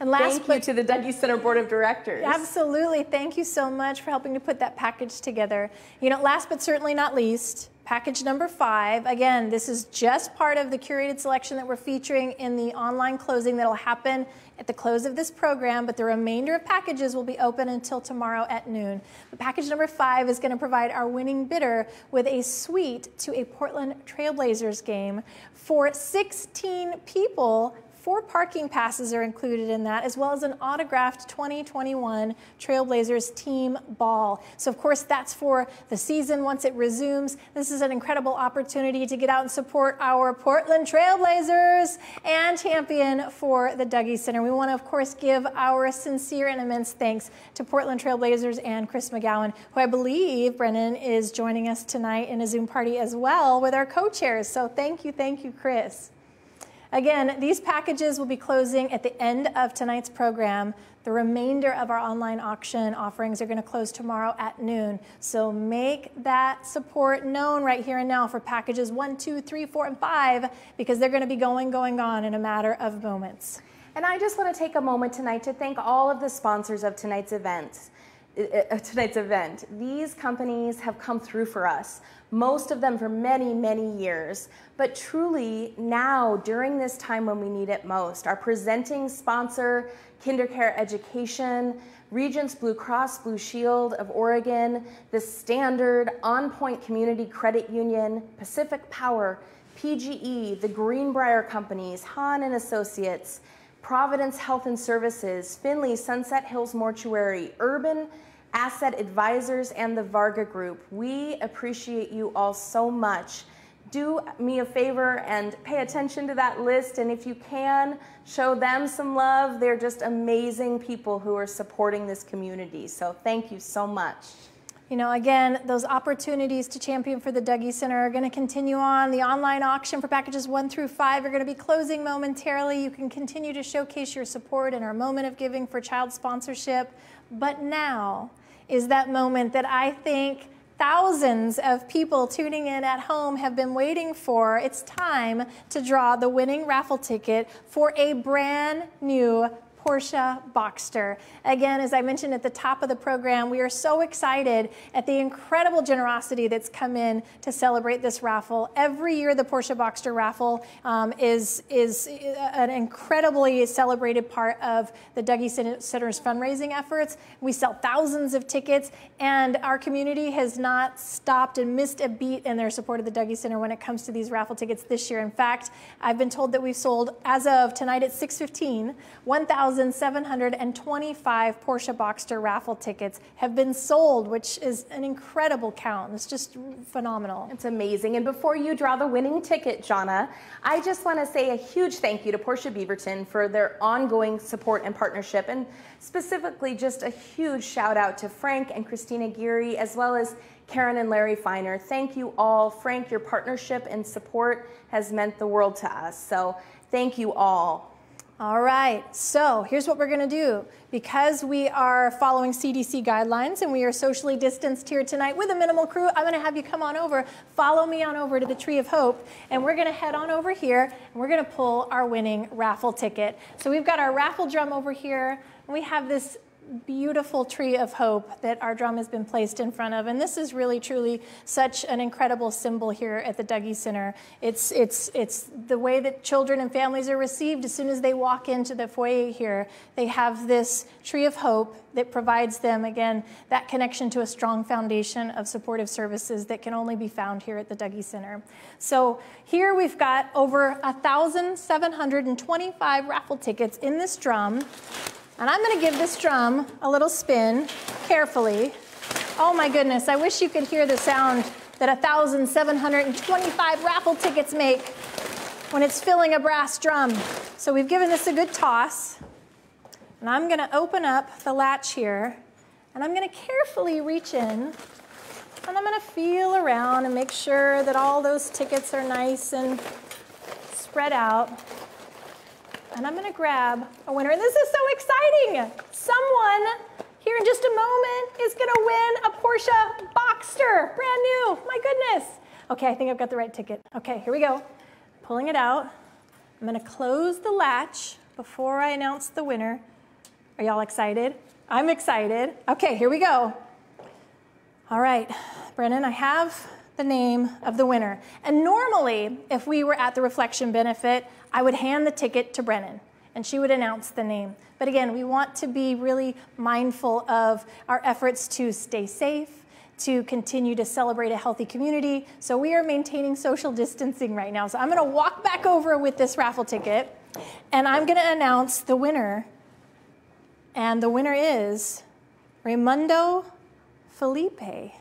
And last Thank but, you to the Dougy Center Board of Directors. Absolutely. Thank you so much for helping to put that package together. You know, last but certainly not least, package number five. Again, this is just part of the curated selection that we're featuring in the online closing that'll happen at the close of this program, but the remainder of packages will be open until tomorrow at noon. But package number five is going to provide our winning bidder with a suite to a Portland Trailblazers game for 16 people Four parking passes are included in that, as well as an autographed 2021 Trailblazers team ball. So, of course, that's for the season once it resumes. This is an incredible opportunity to get out and support our Portland Trailblazers and champion for the Dougy Center. We want to, of course, give our sincere and immense thanks to Portland Trailblazers and Chris McGowan, who I believe, Brennan, is joining us tonight in a Zoom party as well with our co chairs. So, thank you, thank you, Chris. Again, these packages will be closing at the end of tonight's program. The remainder of our online auction offerings are going to close tomorrow at noon. So make that support known right here and now for packages one, two, three, four, and five, because they're going to be going, going on in a matter of moments. And I just want to take a moment tonight to thank all of the sponsors of tonight's event. Tonight's event. These companies have come through for us most of them for many, many years. But truly, now, during this time when we need it most, our presenting sponsor, KinderCare Education, Regence Blue Cross Blue Shield of Oregon, the Standard, OnPoint Community Credit Union, Pacific Power, PGE, the Greenbrier Companies, Hahn and Associates, Providence Health and Services, Finley Sunset Hills Mortuary, Urban Asset Advisors, and the Varga Group. We appreciate you all so much. Do me a favor and pay attention to that list. And if you can, show them some love. They're just amazing people who are supporting this community. So thank you so much. You know, again, those opportunities to champion for the Dougy Center are going to continue on. The online auction for packages one through five are going to be closing momentarily. You can continue to showcase your support in our moment of giving for child sponsorship. But now, is that moment that I think thousands of people tuning in at home have been waiting for. It's time to draw the winning raffle ticket for a brand new Porsche Boxster. Again, as I mentioned at the top of the program, we are so excited at the incredible generosity that's come in to celebrate this raffle. Every year, the Porsche Boxster raffle um, is, is an incredibly celebrated part of the Dougy Center's fundraising efforts. We sell thousands of tickets, and our community has not stopped and missed a beat in their support of the Dougy Center when it comes to these raffle tickets this year. In fact, I've been told that we've sold, as of tonight at 615, 1,000 1,725 Porsche Boxster raffle tickets have been sold, which is an incredible count. It's just phenomenal. It's amazing. And before you draw the winning ticket, Jonna, I just want to say a huge thank you to Porsche Beaverton for their ongoing support and partnership, and specifically just a huge shout out to Frank and Christina Geary, as well as Karen and Larry Feiner. Thank you all. Frank, your partnership and support has meant the world to us. So thank you all. All right, so here's what we're going to do. Because we are following CDC guidelines and we are socially distanced here tonight with a minimal crew, I'm going to have you come on over, follow me on over to the Tree of Hope, and we're going to head on over here and we're going to pull our winning raffle ticket. So we've got our raffle drum over here, and we have this beautiful tree of hope that our drum has been placed in front of. And this is really, truly such an incredible symbol here at the Dougy Center. It's, it's, it's the way that children and families are received as soon as they walk into the foyer here. They have this tree of hope that provides them, again, that connection to a strong foundation of supportive services that can only be found here at the Dougy Center. So here we've got over 1,725 raffle tickets in this drum. And I'm gonna give this drum a little spin carefully. Oh my goodness, I wish you could hear the sound that 1,725 raffle tickets make when it's filling a brass drum. So we've given this a good toss. And I'm going to open up the latch here, and I'm going to carefully reach in, and I'm going to feel around and make sure that all those tickets are nice and spread out. And I'm to grab a winner. And this is so exciting. Someone here in just a moment is to win a Porsche Boxster, brand new. My goodness. Okay, I think I've got the right ticket. Okay, here we go. Pulling it out. I'm to close the latch before I announce the winner. Are y'all excited? I'm excited. Okay, here we go. All right, Brennan, I have the name of the winner. And normally, if we were at the reflection benefit, I would hand the ticket to Brennan and she would announce the name. But again, we want to be really mindful of our efforts to stay safe, to continue to celebrate a healthy community. So we are maintaining social distancing right now. So I'm going to walk back over with this raffle ticket and I'm going to announce the winner and the winner is Raimundo Felipe.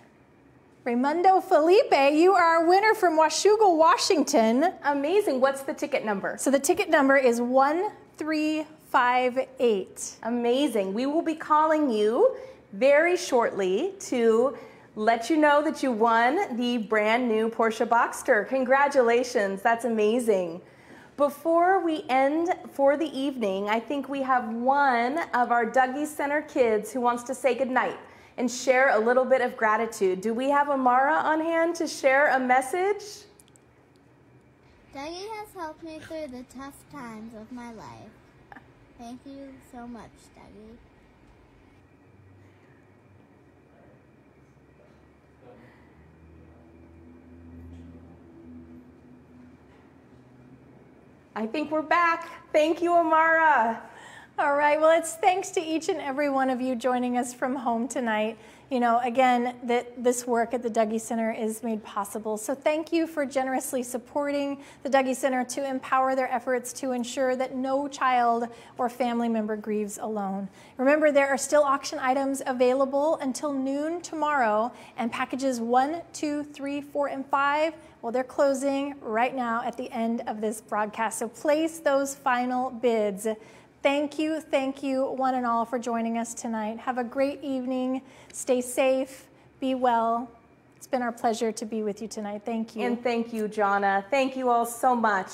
Raimundo Felipe, you are our winner from Washougal, Washington. Amazing. What's the ticket number? So the ticket number is 1358. Amazing. We will be calling you very shortly to let you know that you won the brand new Porsche Boxster. Congratulations. That's amazing. Before we end for the evening, I think we have one of our Dougy Center kids who wants to say goodnight and share a little bit of gratitude. Do we have Amara on hand to share a message? Dougy has helped me through the tough times of my life. Thank you so much, Dougy. I think we're back. Thank you, Amara. All right, well, it's thanks to each and every one of you joining us from home tonight. You know, again, that this work at the Dougy Center is made possible. So thank you for generously supporting the Dougy Center to empower their efforts to ensure that no child or family member grieves alone. Remember, there are still auction items available until noon tomorrow, and packages one, two, three, four, and five well, they're closing right now at the end of this broadcast. So place those final bids. Thank you, thank you, one and all, for joining us tonight. Have a great evening. Stay safe, be well. It's been our pleasure to be with you tonight. Thank you. And thank you, Jonna. Thank you all so much.